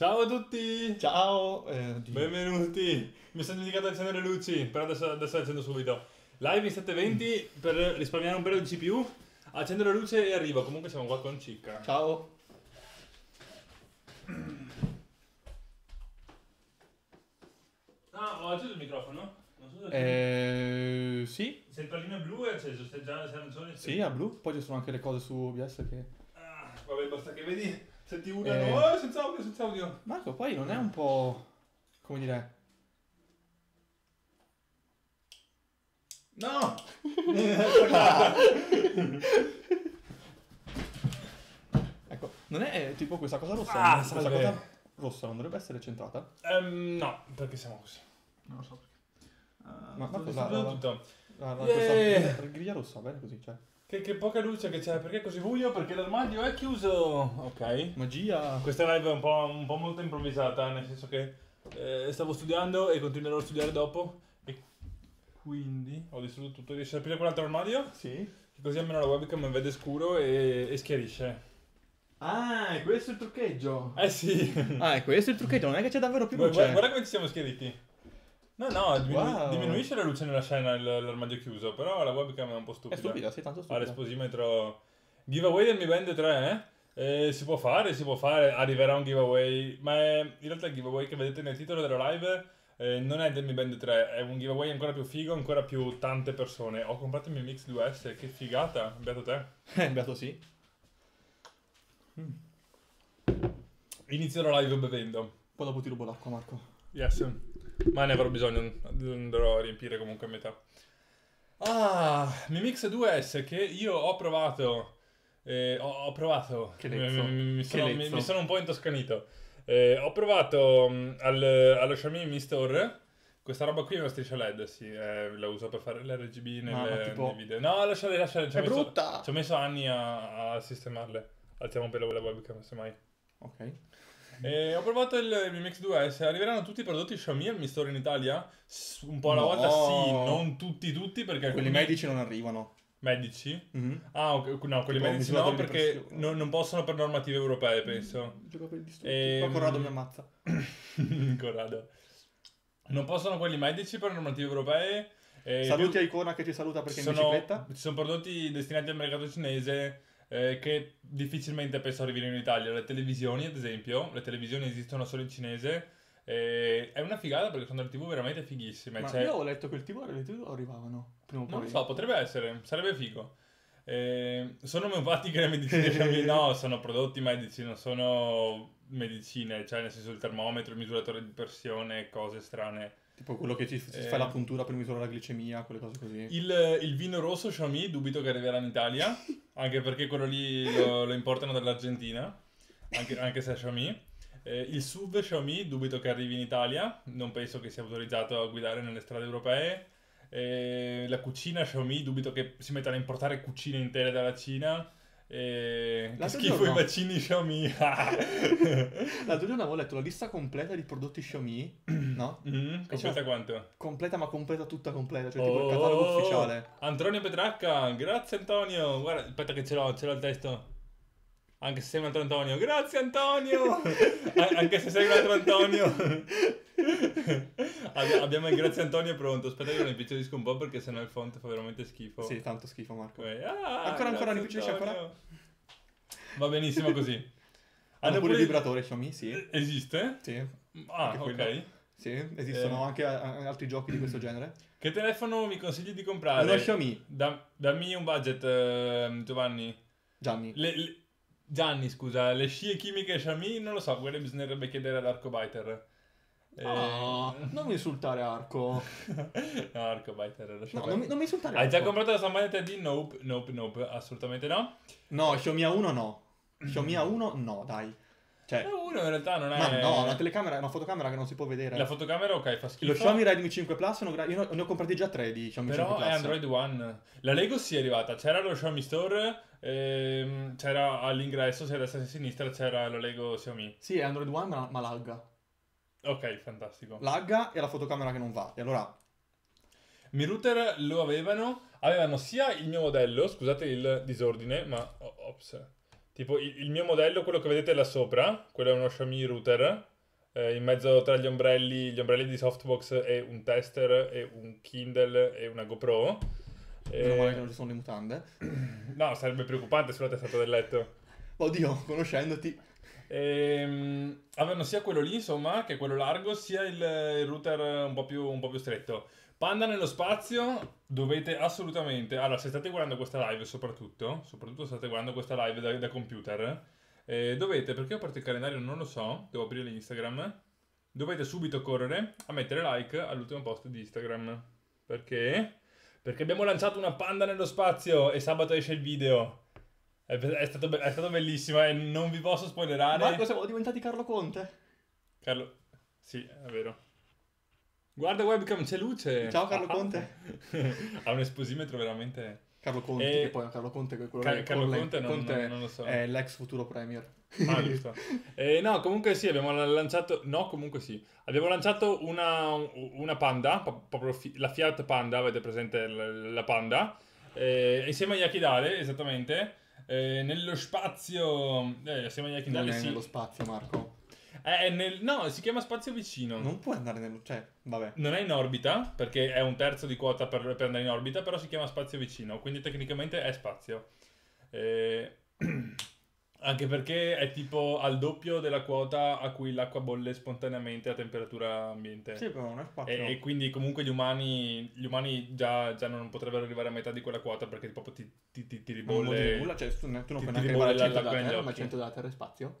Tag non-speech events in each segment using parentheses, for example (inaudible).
Ciao a tutti! Ciao! Eh. Benvenuti! Mi sono dimenticato di accendere le luci, però adesso, adesso le accendo subito. Live in 720 per risparmiare un pelo di CPU. Accendo la luce e arrivo. Comunque siamo qua con Cicca. Ciao! Ah, ho acceso il microfono? Non so se... Eh, sì, Se il pallino è blu è acceso, se già se arancione... sì, a blu. Poi ci sono anche le cose su OBS che... Ah, vabbè, basta che vedi. Senti una... Eh. Oh, senza audio, senza audio. Marco, poi non è un po'... come dire... No! (laughs) Ecco, non è eh, tipo questa cosa rossa. Ah, questa cosa rossa non dovrebbe essere centrata? Ehm, no, perché siamo così. Non lo so perché. Ma- Ma ma sto cosa- distruggendo la- tutto. La, la, Yeah. questa griglia rossa, bene così, cioè. Che, che poca luce che c'è, perché è così buio? Perché l'armadio è chiuso. Ok. Magia. Questa live è un po', un po' molto improvvisata, nel senso che eh, stavo studiando e continuerò a studiare dopo. E quindi ho distrutto tutto. Riesci ad aprire quell'altro armadio? Sì. Così almeno la webcam vede scuro e, e schiarisce. Ah, è questo il truccheggio. Eh sì. Ah, è questo il truccheggio, non è che c'è davvero più Guarda, luce. guarda come ci siamo schiariti. No, no, diminu- Wow. diminuisce la luce nella scena l'armadio chiuso, però la webcam è un po' È stupida. stupida, sì, tanto Ha stupida. l'esposimetro. Giveaway del Mi Band 3, eh? Eh, si può fare, si può fare, arriverà un giveaway, ma è- in realtà il giveaway che vedete nel titolo della live eh, non è del Mi Band 3, è un giveaway ancora più figo, ancora più tante persone. Ho comprato il mio Mix 2S, che figata, beato te. (laughs) Eh, beato sì. Inizio la live bevendo. Poi dopo ti rubo l'acqua, Marco. Yes, ma ne avrò bisogno, andrò a riempire comunque a metà. Ah, Mi Mix 2S che io ho provato, eh, ho, ho provato, mi, mi- mi sono, mi- sono un po' intoscanito. Eh, ho provato mh, al- allo Xiaomi Mi Store, questa roba qui è una striscia LED, sì, eh, la uso per fare l'RGB Ma- ma nelle, tipo- nei video. No, lasciale, lasciale, ci ho È messo- brutta! Ci ho messo anni a, a sistemarle. Alziamo un pelo la webcam, semmai. Ok. E ho provato il Mi Mix 2S. Arriveranno tutti i prodotti Xiaomi al Mi Store in Italia? Un po' alla No. volta sì, non tutti tutti perché Quelli alcuni- medici non arrivano. medici? Mhm. Ah, ok, no, quelli Tipo medici no perché non, non possono per normative europee, penso. Gioca per i distrutti. Ehm, Poi Corrado mi ammazza. (laughs) Corrado. Non possono quelli medici per normative europee. e Saluti più- a Icona che ci saluta perché è in sono, bicicletta. ci sono prodotti destinati al mercato cinese eh, che difficilmente penso arrivino in Italia. Le televisioni, ad esempio, le televisioni esistono solo in cinese. eh, è una figata perché sono delle TV veramente fighissime. Ma Cioè, io ho letto che il TV e le TV arrivavano. Prima o poi. non lo so, potrebbe essere, sarebbe figo. Eh, sono omeopatiche le medicine? (laughs) No, sono prodotti medici, non sono medicine, cioè nel senso il termometro, il misuratore di pressione, cose strane. Tipo quello che ci ci Eh. fa la puntura per misurare la glicemia, quelle cose così. Il, il vino rosso Xiaomi dubito che arriverà in Italia, (laughs) anche perché quello lì lo, lo importano dall'Argentina, anche, anche se è Xiaomi. Eh, il SUV Xiaomi dubito che arrivi in Italia, non penso che sia autorizzato a guidare nelle strade europee. Eh, la cucina Xiaomi dubito che si mettano a importare cucine intere dalla Cina. Eh, che schifo giorno- i vaccini Xiaomi. (laughs) L'altro giorno avevo letto la lista completa di prodotti Xiaomi, no? mm, completa c'è- quanto? Completa ma completa tutta completa, cioè tipo il catalogo Oh, ufficiale. Antonio Petracca, grazie Antonio. Guarda, aspetta che ce l'ho, ce l'ho il testo. Anche se sei un altro Antonio. Grazie Antonio! (laughs) Anche se sei un altro Antonio. (laughs) Abbi- abbiamo il grazie Antonio pronto. Aspetta che lo impicciollisco un po' perché sennò il font fa veramente schifo. Sì, tanto schifo Marco. Eh, ah, Ancora, ancora, grazie, rimpicciolisci Antonio. Va benissimo così. Hanno Hanno pure il pure- vibratore Xiaomi, sì. Esiste? Sì, Ah, ok. quello. sì. Esistono Eh. anche a- altri giochi di questo genere. Che telefono mi consigli di comprare? Uno Xiaomi, Da- dammi un budget, ehm, Giovanni. Gianni. Le- le- Gianni, scusa, le scie chimiche Xiaomi, non lo so, quelle bisognerebbe chiedere all'Arcobiter. Eh, Ah, non mi insultare Arco. (laughs) no, Arcobiter, No, non mi, non mi insultare Hai già Arco. comprato la stampante di Nope, nope, nope, assolutamente no. No, Xiaomi A1 no. Xiaomi A1 no, dai. Cioè, uno in realtà non è... ma no, una telecamera è una fotocamera che non si può vedere. La fotocamera, ok, fa schifo. Lo Xiaomi Redmi 5 Plus gra- io ne ho comprati già tre di Xiaomi Però 5 è Plus. Android One. La Lego sì è arrivata. C'era lo Xiaomi Store, ehm, c'era all'ingresso, sia a destra che a sinistra, c'era la Lego Xiaomi. Sì, è Android One, ma, ma lagga. Ok, fantastico. Lagga e la fotocamera che non va. E allora, Mi router lo avevano, avevano sia il mio modello, scusate il disordine, ma ops, Tipo il, il mio modello, quello che vedete là sopra, quello è uno Xiaomi router. eh, in mezzo tra gli ombrelli, gli ombrelli di softbox e un tester e un Kindle e una GoPro. Meno male Eh, che non ci sono le mutande. no, sarebbe preoccupante sulla testata del letto. Oddio, conoscendoti. Ehm, avevano sia quello lì, insomma, che quello largo, sia il, il router un po, più, un po' più stretto. Panda nello spazio, dovete assolutamente... Allora, se state guardando questa live, soprattutto, soprattutto se state guardando questa live da, da computer, eh, dovete, perché ho aperto il calendario, non lo so, devo aprire l'Instagram, dovete subito correre a mettere like all'ultimo post di Instagram. Perché? Perché abbiamo lanciato una panda nello spazio e sabato esce il video. È, è stato, be- è stato bellissimo e non vi posso spoilerare. Marco, siamo diventati Carlo Conte. Carlo, sì, è vero. Guarda webcam, c'è luce. Ciao, Carlo Ah, Conte. (laughs) ha un esposimetro veramente... Carlo Conte, Eh, che poi è Carlo Conte, è quello Car- che Carlo Conte non- Conte non- non lo so. è l'ex futuro premier. Ah, giusto. (laughs) Eh, no, comunque sì, abbiamo lanciato... No, comunque sì. Abbiamo lanciato una, una Panda, proprio la Fiat Panda, avete presente la Panda, eh, insieme a Yakidale, esattamente, eh, nello spazio... Eh, assieme a Yakidale, sì. nello spazio, Marco. È nel... No, si chiama spazio vicino. Non puoi andare nello... Cioè, vabbè. Non è in orbita, perché è un terzo di quota per, per andare in orbita, però si chiama spazio vicino, quindi tecnicamente è spazio. Eh, (clears throat) anche perché è tipo al doppio della quota a cui l'acqua bolle spontaneamente a temperatura ambiente. Sì, però non è spazio. E, e quindi comunque gli umani, gli umani già, già non potrebbero arrivare a metà di quella quota perché proprio ti, ti, ti, ti non vuol dire ribolle... nulla, cioè tu, tu non puoi neanche ribolle arrivare al centro della Terra, ma il centro della Terra è spazio?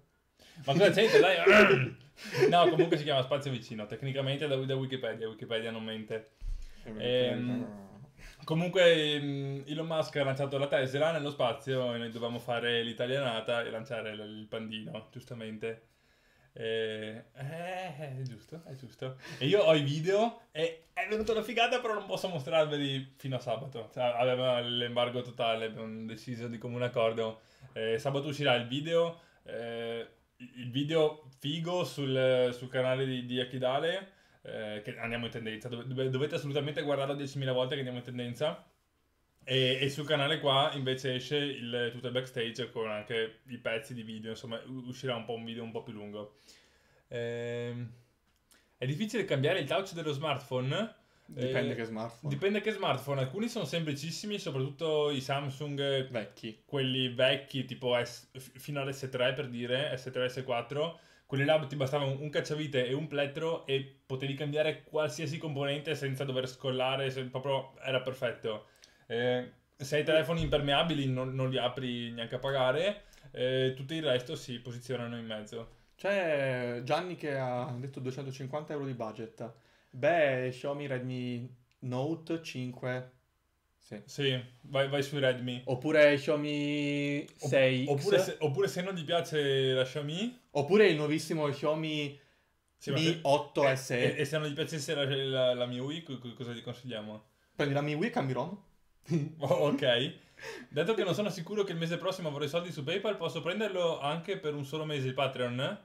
Ma cosa c'entra? Dai! (clears throat) no, comunque si chiama spazio vicino, tecnicamente da, da Wikipedia, Wikipedia non mente. Ehm, Comunque ehm, Elon Musk ha lanciato la Tesla nello spazio e noi dovevamo fare l'italianata e lanciare il pandino, giustamente. Eh, eh, è giusto, è giusto. E io ho i video e è venuta una figata, però non posso mostrarveli fino a sabato. Cioè, aveva l'embargo totale, abbiamo deciso di comune accordo. Eh, sabato uscirà il video, eh, il video figo sul, sul canale di, di Akidale eh, che andiamo in tendenza. Dov- dov- dovete assolutamente guardarlo 10.000 volte che andiamo in tendenza. E, e sul canale qua invece esce il, tutto il backstage con anche i pezzi di video. Insomma, uscirà un po' un video un po' più lungo. Ehm, è difficile cambiare il touch dello smartphone. Dipende Eh, che smartphone. Dipende che smartphone. Alcuni sono semplicissimi, soprattutto i Samsung Vecchi. quelli vecchi tipo S- fino all'S3 per dire, S3 S4, quelli là ti bastava un, un cacciavite e un plettro e potevi cambiare qualsiasi componente senza dover scollare, se- proprio era perfetto. Eh, se hai telefoni impermeabili non, non li apri neanche a pagare, eh, tutto il resto si posizionano in mezzo. C'è Gianni che ha detto 250 euro di budget. Beh, Xiaomi Redmi Note 5. Sì. Sì, vai, vai sui Redmi. Oppure Xiaomi 6X. Oppure se, oppure se non gli piace la Xiaomi, Oppure il nuovissimo Xiaomi sì, Mi se- 8 e, SE. e se non gli piacesse la, la, la MIUI, co- co- cosa gli consigliamo? Prendi la MIUI e cambi ROM. (laughs) Oh, ok. Dato che non sono sicuro che il mese prossimo avrò i soldi su PayPal, posso prenderlo anche per un solo mese il Patreon?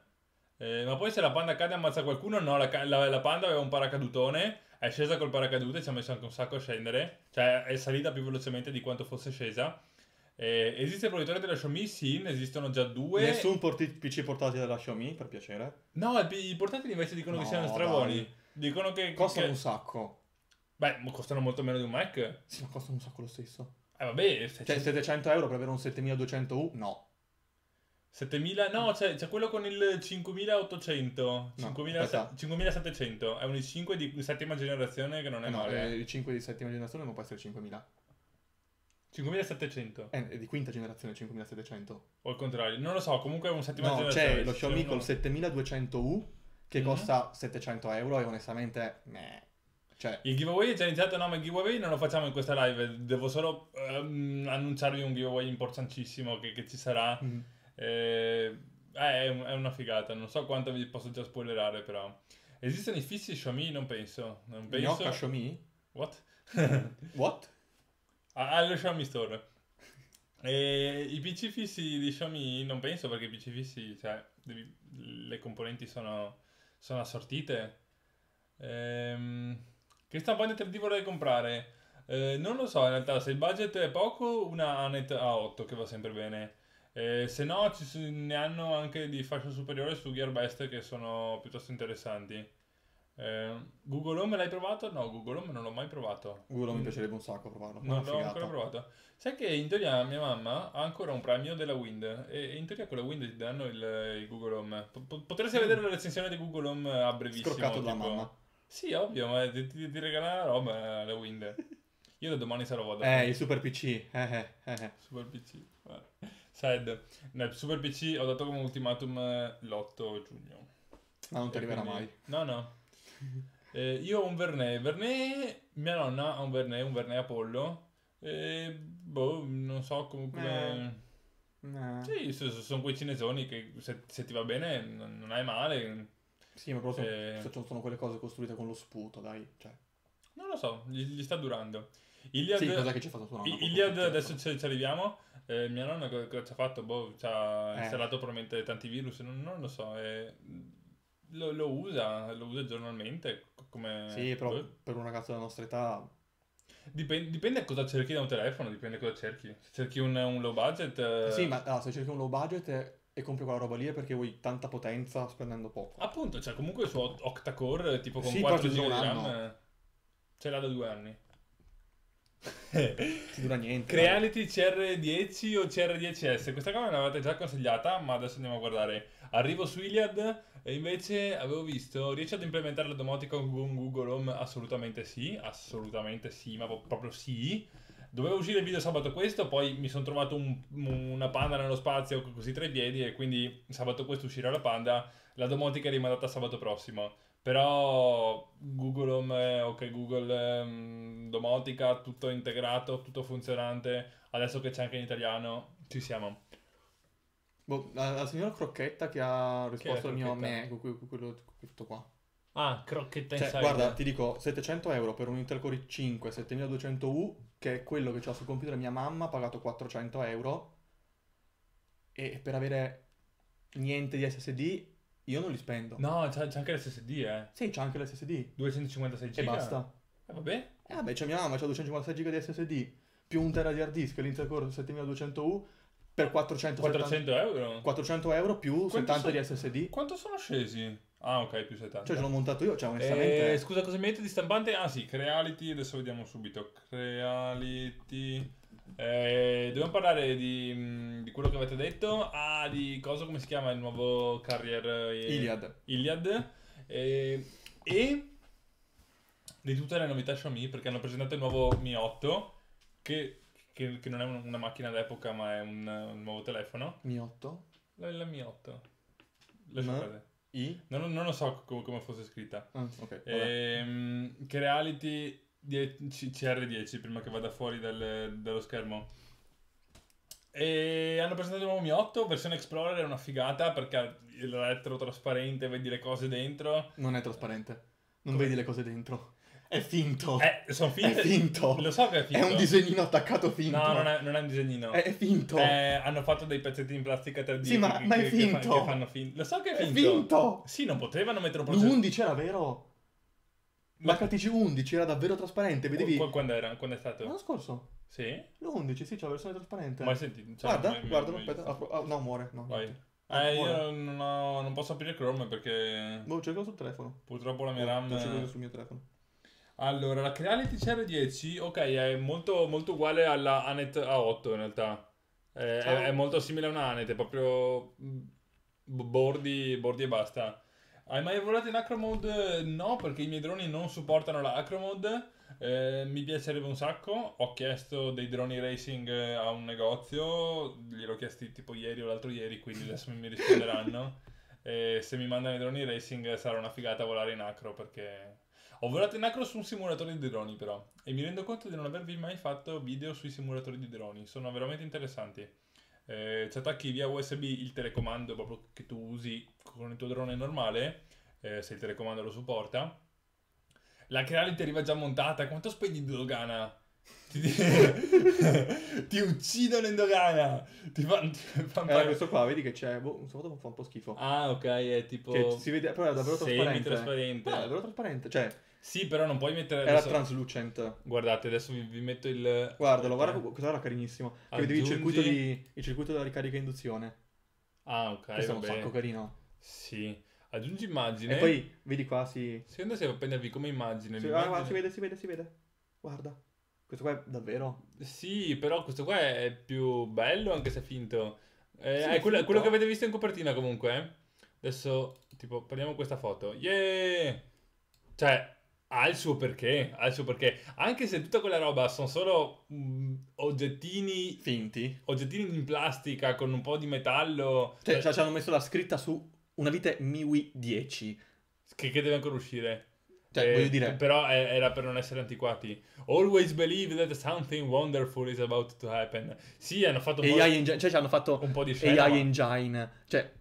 Eh, ma poi se la panda cade e ammazza qualcuno, no, la, la- la panda aveva un paracadutone, è scesa col paracadute, ci ha messo anche un sacco a scendere, cioè è salita più velocemente di quanto fosse scesa. Eh, esiste il produttore della Xiaomi? Sì, ne esistono già due. Nessun porti- PC portatile della Xiaomi, per piacere. No, i, portatili invece dicono che No, siano strabuoni. dai. Dicono che... Costano che- un sacco. Beh, costano molto meno di un Mac. Sì, ma costano un sacco lo stesso. Eh vabbè, se Cioè, 700 euro per avere un 7200U? No. 7000, no, c'è, c'è quello con il 5800, 5000 aspetta. 5700, è un i5 di settima generazione che non è Eh no, male. eh, il 5 di settima generazione non può essere 5000. 5700, Eh, è di quinta generazione 5700. o il contrario, non lo so, comunque è un settima No, generazione. c'è lo Xiaomi uno- col 7200U che Mhm. costa 700 euro e onestamente... meh. Cioè, Il giveaway è già iniziato, no, ma il giveaway non lo facciamo in questa live, devo solo ehm, annunciarvi un giveaway importantissimo che, che ci sarà. mm, Eh, è, un- è una figata, non so quanto vi posso già spoilerare però. Esistono i fissi Xiaomi? Non penso. Non penso. Gnocca Xiaomi? What? (laughs) What? Ah, Allo Xiaomi Store. E i PC fissi di Xiaomi non penso perché i PC fissi, cioè, devi- le componenti sono, sono assortite. Ehm, che stampa 3D vorrei comprare? Eh, non lo so, in realtà, se il budget è poco, una Anet A8 che va sempre bene. Eh, se no, ci ne hanno anche di fascia superiore su Gearbest che sono piuttosto interessanti. Eh, Google Home l'hai provato? No, Google Home non l'ho mai provato. Google mi Mm, piacerebbe un sacco provarlo. Non l'ho figata. ancora provato. Sai che in teoria mia mamma ha ancora un premio della Wind e in teoria con la Wind ti danno il, il Google Home. Po- Potresti vedere la recensione di Google Home a brevissimo. Scroccato dalla mamma. Sì, ovvio, ma ti, ti, ti regala la roba la Wind. (laughs) Io da domani sarò vado. Eh, il super PC. Eh, eh, eh, eh. Super PC. guarda. Sad. Nel Super PC ho dato come ultimatum eh, l'8 giugno. Ma non ti arriverà quindi- mai. No, no. (laughs) Eh, io ho un Vernet. Vernet, mia nonna ha un Vernet, un Vernet Apollo. E boh, non so come... come- Eh. Sì, so- so- sono quei cinesoni che se, se ti va bene non, hai male. Sì, ma però sono, Eh. so- sono quelle cose costruite con lo sputo, dai. Cioè. Non lo so, gli, gli sta durando. Iliad, Sì, cos'è che ci ha fatto suonare? I- Iliad adesso ci, ci arriviamo. Eh, mia nonna cosa, cosa ci ha fatto? Boh, ci ha Eh. installato probabilmente tanti virus, non, non lo so. eh, lo, lo usa, lo usa giornalmente. co- Come, Sì, però boh. per un ragazzo della nostra età... Dipende, dipende cosa cerchi da un telefono, dipende cosa cerchi. Se cerchi un, un low budget... eh, Sì, ma ah, se cerchi un low budget e, compri quella roba lì è perché vuoi tanta potenza spendendo poco. Appunto, cioè comunque su oct- octa-core, tipo con Sì, 4 però ci GB di RAM, eh, ce l'ha da due anni. Ti dura niente. Creality CR10 o CR10S? Questa qua me l'avete già consigliata, ma adesso andiamo a guardare. Arrivo su Iliad e invece avevo visto, riesci ad implementare la domotica con Google Home? Assolutamente sì, assolutamente sì, ma pro- proprio sì. Doveva uscire il video sabato questo, poi mi sono trovato un- una panda nello spazio così tra i piedi e quindi sabato questo uscirà la panda, la domotica è rimandata sabato prossimo. Però Google Home, eh, ok Google ehm, domotica, tutto integrato, tutto funzionante, adesso che c'è anche in italiano, ci siamo. Boh, la, la signora Crocchetta che ha risposto al mio me quello con tutto qua. Ah, crocchetta Cioè, guarda, ti dico 700 euro per un Intel Core i5 7200U, che è quello che c'ha sul computer mia mamma, ha pagato 400 euro. E per avere niente di SSD, io non li spendo. No, c'è, c'è anche l'SSD, eh. Sì, c'è anche l'SSD. 256 E giga. basta. Eh, vabbè. Eh, vabbè, c'è mia mamma, c'ha 256 GB di SSD, più un tera di hard disk, l'Intel Core 7200U, per 470 400 euro? 400 euro più Quanto 70 di so- SSD. Quanto sono scesi? Ah, ok, più 70. Cioè, ce l'ho montato io, cioè, onestamente... Eh, scusa, cosa mi metti di stampante? Ah sì, Creality, adesso vediamo subito. Creality. Eh, dobbiamo parlare di, mh, di quello che avete detto. Ah, di cosa, come si chiama il nuovo carrier? eh, Iliad. Iliad. Eh, e di tutte le novità Xiaomi, perché hanno presentato il nuovo Mi 8, che, che- che non è un- una macchina d'epoca, ma è un, un nuovo telefono. Mi 8. La, la Mi 8. Lascia Ma- perdere. I. Non, non lo so co- come fosse scritta. Ah, ok. vabbè. Ehm, che Reality 10 CR10 prima che vada fuori dal- dallo schermo. E hanno presentato il nuovo Mi 8, versione Explorer, è una figata perché il retro trasparente, vedi le cose dentro. Non è trasparente. Non Come? vedi le cose dentro. È finto. Eh, sono finte. È finto. Lo so che è È finto. un disegnino attaccato finto. No, non è, non è un disegnino. È, è finto. Eh, hanno fatto dei pezzetti in plastica 3D. Sì, ma- che- ma è che- che fa- finto. che fanno fin- Lo so che è È finto. finto. Sì, non potevano mettere un progetto. L'11 era vero. L'HTC 11 era davvero trasparente. Vedevi. Qu- Quando era? Quando è stato? L'anno scorso. Sì? L'11, sì, c'è la versione trasparente. Mai sentito? Cioè, Guarda, mai- mai- guardalo, mai aspetta. visto. apro- ah, no, muore. No, Vai. Eh, io non, ho- non posso aprire Chrome perché Boh, cercalo sul telefono. purtroppo la mia Oh, RAM... Lo cerco sul mio telefono. Allora, la Creality CR10, ok, è molto, molto uguale alla Anet A8 in realtà. Eh, Ciao. è, è molto simile a una Anet, è proprio mm, bordi, bordi e basta. Hai mai volato in Acro Mode? No, perché i miei droni non supportano la Acro Mode. Eh, mi piacerebbe un sacco. Ho chiesto dei droni racing eh, a un negozio, gliel'ho chiesti tipo ieri o l'altro ieri, quindi (laughs) adesso mi risponderanno. E se mi mandano i droni racing sarà una figata volare in acro perché ho volato in acro su un simulatore di droni però e mi rendo conto di non avervi mai fatto video sui simulatori di droni, sono veramente interessanti. Eh, ci attacchi via USB il telecomando proprio che tu usi con il tuo drone normale, eh, se il telecomando lo supporta. La Creality arriva già montata, quanto spendi di dogana? (laughs) Ti, uccidono in dogana. Ti fanno... Fan Eh, questo qua, vedi che c'è. Boh, questa foto fa un po' schifo. Ah, ok, è tipo... Che si vede, però è davvero trasparente. Semi-trasparente. No, è davvero trasparente. Cioè, Sì, però non puoi mettere... era adesso- translucent. Guardate, adesso vi, vi metto il... Guardalo, guarda, Aspetta. questo era carinissimo. Che vedevi il Aggiungi- circuito, di, il circuito della ricarica induzione. Ah, ok, questo è un vabbè. sacco carino. Sì. Aggiungi immagine. E poi, vedi qua, si... Secondo se prendervi come immagine. l'immagine- guarda, guarda, si vede, si vede, si vede. Guarda. Questo qua è davvero... Sì, però questo qua è più bello anche se è finto. Eh, Sì, è quello, finto. quello che avete visto in copertina comunque. eh. Adesso, tipo, prendiamo questa foto. Yeah! Cioè, ha il suo perché, ha il suo perché. Anche se tutta quella roba sono solo mm, oggettini, Finti. oggettini in plastica con un po' di metallo Cioè, eh, ci hanno messo la scritta su una vite MIUI 10. che, che deve ancora uscire. Cioè, Eh, voglio dire... Però eh, era per non essere antiquati. Always believe that something wonderful is about to happen. Sì, hanno fatto un, AI Engine, cioè ci hanno fatto po', un po' di scena. AI ma- Engine. Cioè,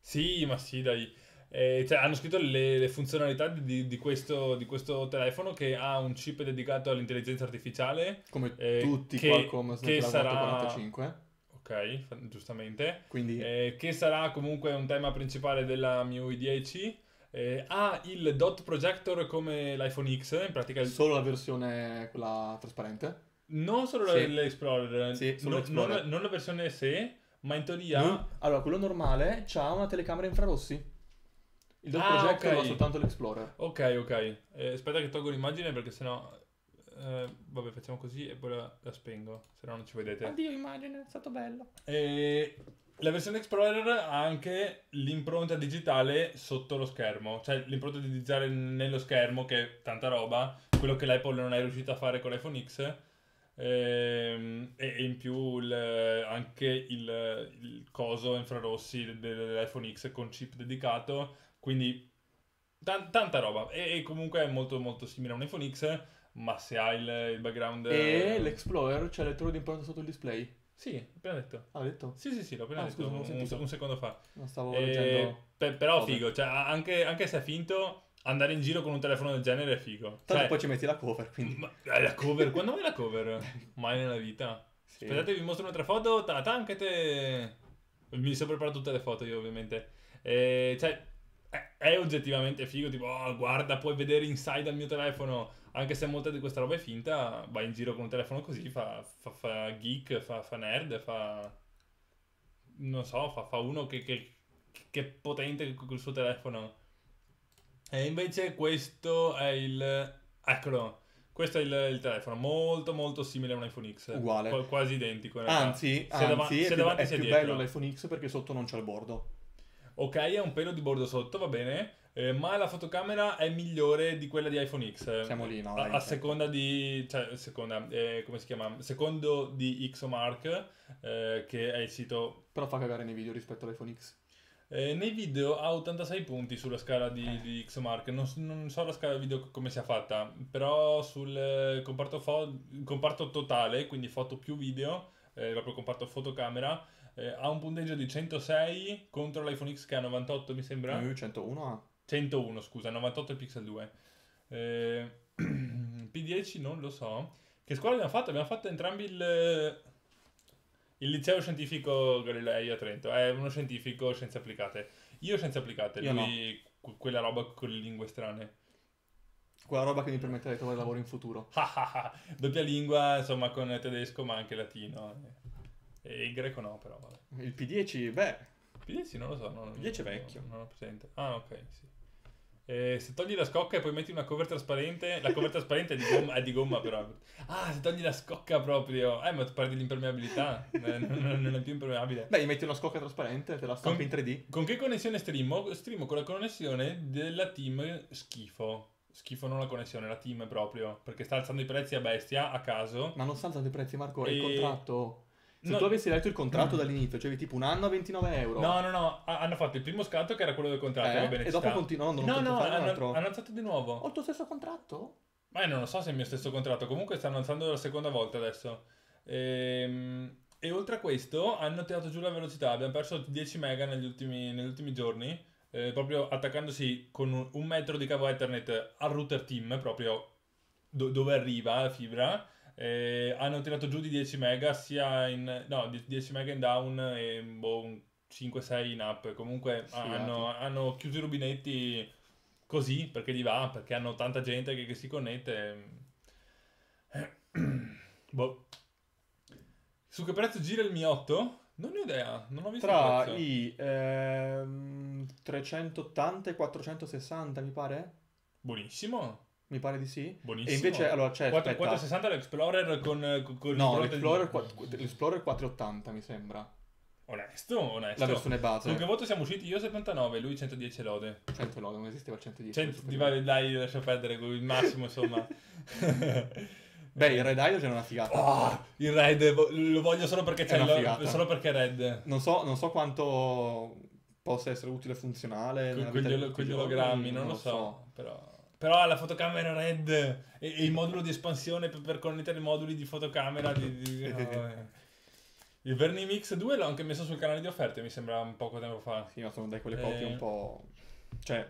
Sì, ma sì, dai. Eh, cioè, hanno scritto le, le funzionalità di, di questo, di questo telefono che ha un chip dedicato all'intelligenza artificiale. come Eh, tutti che- Qualcomm che sarà- 445. Ok, giustamente. Quindi Eh, che sarà comunque un tema principale della MIUI 10. Eh, ha il dot projector come l'iPhone X, in pratica il- solo la versione quella trasparente. non solo Sì. l'Explorer, Sì, solo no- l'Explorer. Non, non la versione SE, ma in teoria... Lui- allora, quello normale ha una telecamera infrarossi. Il dot Ah, projector ok. ha soltanto l'Explorer. Ok, ok. Eh, aspetta che tolgo l'immagine perché sennò... eh, vabbè, facciamo così e poi la, la spengo, se no non ci vedete. Addio immagine, è stato bello. E la versione Explorer ha anche l'impronta digitale sotto lo schermo, cioè l'impronta digitale nello schermo, che è tanta roba, quello che l'Apple non è riuscita a fare con l'iPhone X. Ehm, e e in più il- anche il, il coso infrarossi de- de- dell'iPhone X con chip dedicato, quindi tan- tanta roba. E, e comunque è molto molto simile a un iPhone X, ma se ha il, il background... E l'Explorer c'è il lettore di impronta sotto il display. Sì, appena detto. Ah, detto? Sì, sì, sì, l'ho appena Ah, detto scusa, un, un secondo fa. Non stavo Eh, leggendo. per- però cose. figo, cioè anche, anche se è finto, andare in giro con un telefono del genere è figo. Tanto Cioè, poi ci metti la cover, quindi... ma- eh, la cover, quando mai la cover? (laughs) Mai nella vita. Sì. Aspettate, vi mostro un'altra foto. Ta, ta, anche te. Mi sono preparato tutte le foto io, ovviamente. Eh, cioè, è, è oggettivamente figo. Tipo, "Oh, guarda, puoi vedere inside al mio telefono. Anche se molta di questa roba è finta, vai in giro con un telefono così, fa, fa, fa geek, fa, fa nerd, fa. Non so, fa, fa uno che, che, che è potente con il suo telefono. E invece questo è il. Eccolo. Questo è il, il telefono, molto molto simile a un iPhone X. Uguale. Qua- quasi identico. Anzi, dava- anzi, sia è più, davanti è sia più bello l'iPhone X perché sotto non c'è il bordo. Ok, ha un pelo di bordo sotto, va bene. Eh, ma la fotocamera è migliore di quella di iPhone X. Siamo lì, no, A, a seconda di. Cioè, seconda, eh, come si chiama? Secondo di Xomark, eh, che è il sito Però fa cagare nei video rispetto all'iPhone X. Eh, nei video ha 86 punti sulla scala di, Eh. di Xmark, non, non so la scala video come sia fatta, però sul eh, comparto, fo- comparto totale, quindi foto più video, eh, proprio comparto fotocamera, eh, ha un punteggio di 106 contro l'iPhone X che ha 98 mi sembra. Lui 101 ha. 101 scusa, 98 il Pixel 2. Eh, (clears throat) P10 non lo so. Che scuola abbiamo fatto? Abbiamo fatto entrambi il, il liceo scientifico Galilei a Trento. È uno scientifico scienze applicate. Io scienze applicate, Io lui que- quella roba con le lingue strane. Quella roba che mi permetterà di trovare lavoro in futuro. (laughs) Doppia lingua, insomma, con tedesco ma anche latino. E il greco no, però vabbè. Il P10, beh, P10 non lo so. Non, P10 è vecchio. Non, non ho presente. Ah, ok, sì. Eh, se togli la scocca e poi metti una cover trasparente, la cover trasparente è di gomma, è di gomma però. Ah, se togli la scocca proprio. Eh, ma tu parli dell'impermeabilità. Eh, non, non è più impermeabile. beh, metti una scocca trasparente, te la stampi in 3D. Con che connessione streamo? Streamo con la connessione della team Schifo. Schifo non la connessione, la team proprio. Perché sta alzando i prezzi a bestia, a caso. Ma non sta alzando i prezzi, Marco, è il E- contratto. Se No. tu avessi letto il contratto dall'inizio, cioè tipo un anno a 29 euro. No, no, no, ha- hanno fatto il primo scatto che era quello del contratto, Eh? bene, E dopo continuano, non No, no, hanno alzato di nuovo. Ho il tuo stesso contratto? Ma io non lo so se è il mio stesso contratto, comunque stanno alzando la seconda volta adesso. Ehm, E, oltre a questo hanno tirato giù la velocità, abbiamo perso 10 mega negli ultimi, negli ultimi giorni, eh, proprio attaccandosi con un, un metro di cavo Ethernet al router team, proprio do- dove arriva la fibra. Eh, hanno tirato giù di 10 mega sia in... no, di 10 mega in down e boh, un 5-6 in up. Comunque Figati. hanno, hanno chiuso i rubinetti così perché gli va, perché hanno tanta gente che, che si connette. (clears throat) boh. Su che prezzo gira il Mi 8? Non ne ho idea, non ho visto Tra i ehm, 380 e 460, mi pare? Buonissimo, Mi pare di sì. buonissimo. E invece, allora, c'è, 4- aspetta. 460 l'Explorer con, con, con No, l'Explorer, quatt- l'Explorer 480 mi sembra. Onesto, onesto. La versione base. Con che voto siamo usciti? Io 79, lui 110 lode. 100 lode, non esisteva il 110. Cent- questo di- prima. vai, dai, lascia perdere il massimo, insomma. (laughs) Beh, il Red Hydrogen è una figata. Oh, il Red, lo voglio solo perché c'è figata. solo perché è Red. Non so, non so quanto possa essere utile e funzionale. Con, con gli, di con ologrammi, non, lo so. Però, però la fotocamera Red e, e il modulo di espansione per, per connettere i moduli di fotocamera. Di, di- (laughs) no, eh. Il Verni Mix 2 l'ho anche messo sul canale di offerte, mi sembra un poco tempo fa. Sì, ma sono dai quelle copie Eh. un po'... Cioè,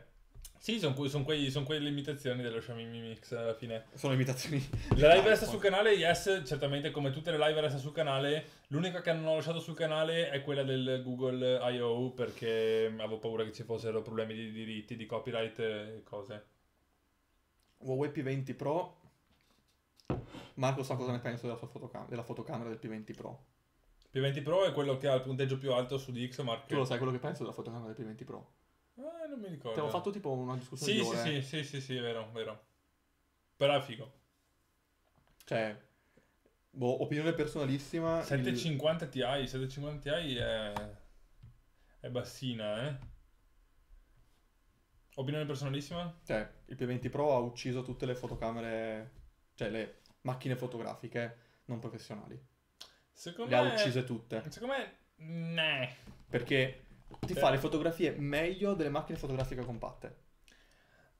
Sì, sono quelle imitazioni dello Xiaomi Mi Mix alla fine. sono imitazioni. La live resta sul canale, yes, certamente come tutte le live resta sul canale. L'unica che non ho lasciato sul canale è quella del Google I.O. perché avevo paura che ci fossero problemi di diritti, di copyright e cose. Huawei P20 Pro. Marco sa cosa ne penso della, sua fotocam- della fotocamera del P20 Pro. P20 Pro è quello che ha il punteggio più alto su DxOMark. Tu lo sai quello che penso della fotocamera del P20 Pro. Ah, non mi Ti ricordo. avevo fatto tipo una discussione Sì, di sì, ore. sì, sì, sì, sì, vero, vero. Però è figo. Cioè, boh, opinione personalissima. il- 750 Ti, 750 Ti è... è bassina, eh. Opinione personalissima? Cioè, il P20 Pro ha ucciso tutte le fotocamere, cioè le macchine fotografiche non professionali. Secondo Le ha me... uccise tutte. Secondo me... Nah. Perché ti Beh. fa le fotografie meglio delle macchine fotografiche compatte.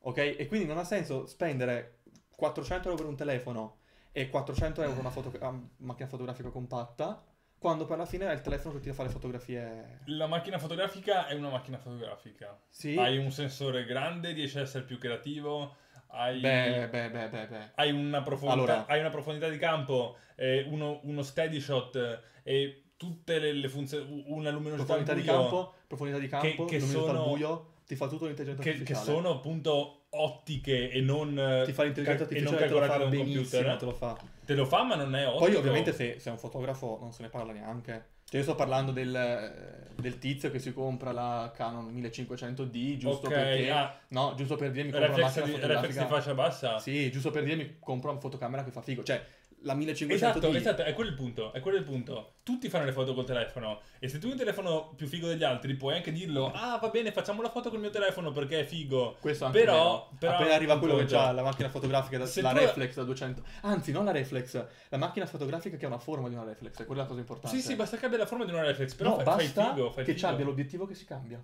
Ok? E quindi non ha senso spendere 400 euro per un telefono e 400 euro per una foto- ah, macchina fotografica compatta, quando per la fine è il telefono che ti fa le fotografie. La macchina fotografica è una macchina fotografica. Sì? Hai un sensore grande, riesci a essere più creativo, hai, Beh, beh, beh, beh, hai una, profondità, Allora. hai una profondità di campo, eh, uno, uno steady shot eh, e tutte le, le funzioni, una luminosità Profondità di campo, profondità di campo, che luminosità sono- buio, ti fa tutto l'intelligenza che, che artificiale. sono appunto ottiche e non, eh, Ti fa l'intelligenza ca- e non artificiale, fa da un computer. te lo fa. Te lo fa ma non è ottico. Poi ovviamente se, se è un fotografo non se ne parla neanche. Cioè io sto parlando del, eh, del tizio che si compra la Canon 1500D giusto Ok, perché... ah, No, giusto per dirmi compro una macchina di, reflex di fotografica... fascia bassa. Sì, giusto per dirmi compro una fotocamera che fa figo. Cioè, la 1500D... Esatto, esatto, è quello il punto, è quello il punto. Tutti fanno le foto col telefono e se tu hai un telefono più figo degli altri puoi anche dirlo, ah va bene facciamo la foto col mio telefono perché è figo. Questo anche Però- però- appena arriva quello che ha la macchina fotografica, da, Se la tu- reflex da 200... Anzi, non la reflex, la macchina fotografica che ha una forma di una reflex, quella è la cosa importante. Sì, sì, basta che abbia la forma di una reflex, però no, fai, basta fai figo, fai che abbia l'obiettivo che si cambia.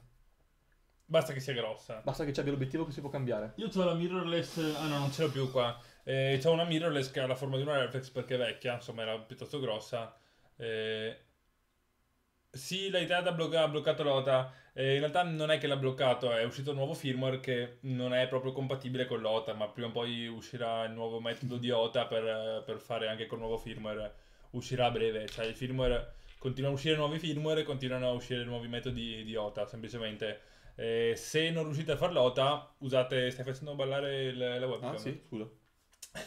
Basta che sia grossa. Basta che ci abbia l'obiettivo che si può cambiare. Io ho la mirrorless, ah no, non ce l'ho più qua. Eh, c'ho una mirrorless che ha la forma di una reflex perché è vecchia, insomma era piuttosto grossa. Eh, sì, la Itad ha, blocca- ha bloccato l'OTA. Eh, in realtà non è che l'ha bloccato, è uscito un nuovo firmware che non è proprio compatibile con l'OTA, ma prima o poi uscirà il nuovo metodo di OTA per, per fare anche col nuovo firmware. Uscirà a breve, cioè il firmware continuano a uscire nuovi firmware e continuano a uscire nuovi metodi di OTA, semplicemente. Eh, se non riuscite a far l'OTA, usate, stai facendo ballare la webcam. Ah, sì, scusa.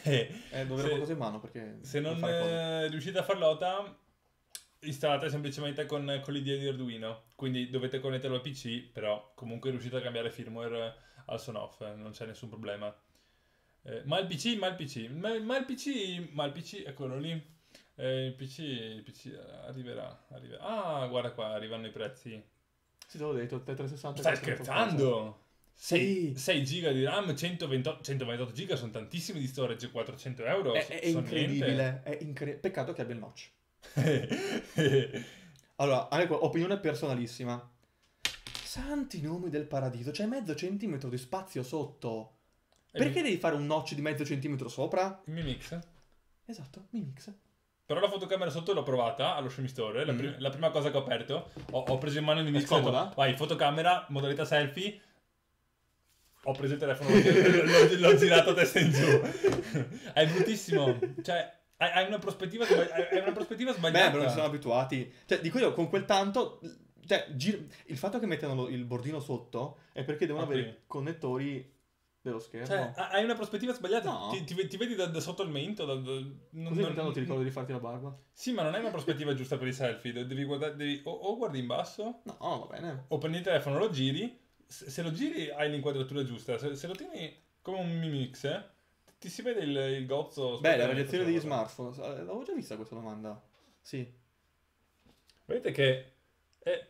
Eh, Eh, Se- qualcosa in mano perché... se non eh, riuscite a far l'OTA, installate semplicemente con, con l'idea di Arduino. Quindi dovete connetterlo al PC, però comunque riuscite a cambiare firmware al son off, eh, non c'è nessun problema. Eh, ma il PC, ma il PC, ma, ma il PC, ma il PC, eccolo lì. Eh, il PC, il PC arriverà, arriverà. Ah, guarda qua, arrivano i prezzi. Sì, te l'ho detto, te 360... Stai scherzando? Sì. 6, giga di RAM, 128, 128 giga sono tantissimi di storage, 400 euro. È, è incredibile, è incre- Peccato che abbia il notch. (laughs) Allora, anche qua, opinione personalissima. Santi nomi del paradiso, c'è mezzo centimetro di spazio sotto. Perché devi fare un notch di mezzo centimetro sopra? Il Mi Mix? Esatto, mi mix. Però la fotocamera sotto l'ho provata allo Xiaomi Store. La, Mm. pri- la prima cosa che ho aperto, ho, ho preso in mano il Mi ho detto, scomoda? Vai, fotocamera, modalità selfie. Ho preso il telefono, l'ho, (laughs) l'ho- girato a testa in giù. È bruttissimo. Cioè, Hai, una prospettiva, hai- una prospettiva sbagliata. Beh, però non sono abituati. Cioè, dico io, con quel tanto... Cioè, gir- il fatto che mettono lo- il bordino sotto è perché devono Ok. avere connettori dello schermo. Cioè, ha- hai una prospettiva sbagliata. No. Ti, ti- ti vedi da, da sotto il mento. da- da- non- Così non- ti ricordo di farti la barba? Sì, ma non è una prospettiva giusta per i selfie. de- Devi guardare, devi- o, o guardi in basso, No, va bene. o prendi il telefono, lo giri. Se, lo giri, hai l'inquadratura giusta. Se, se lo tieni come un Mi Mix, eh, ti si vede il, il gozzo. Beh, la faccio degli smartphone. eh, L'avevo già vista questa domanda. Sì. Vedete che è-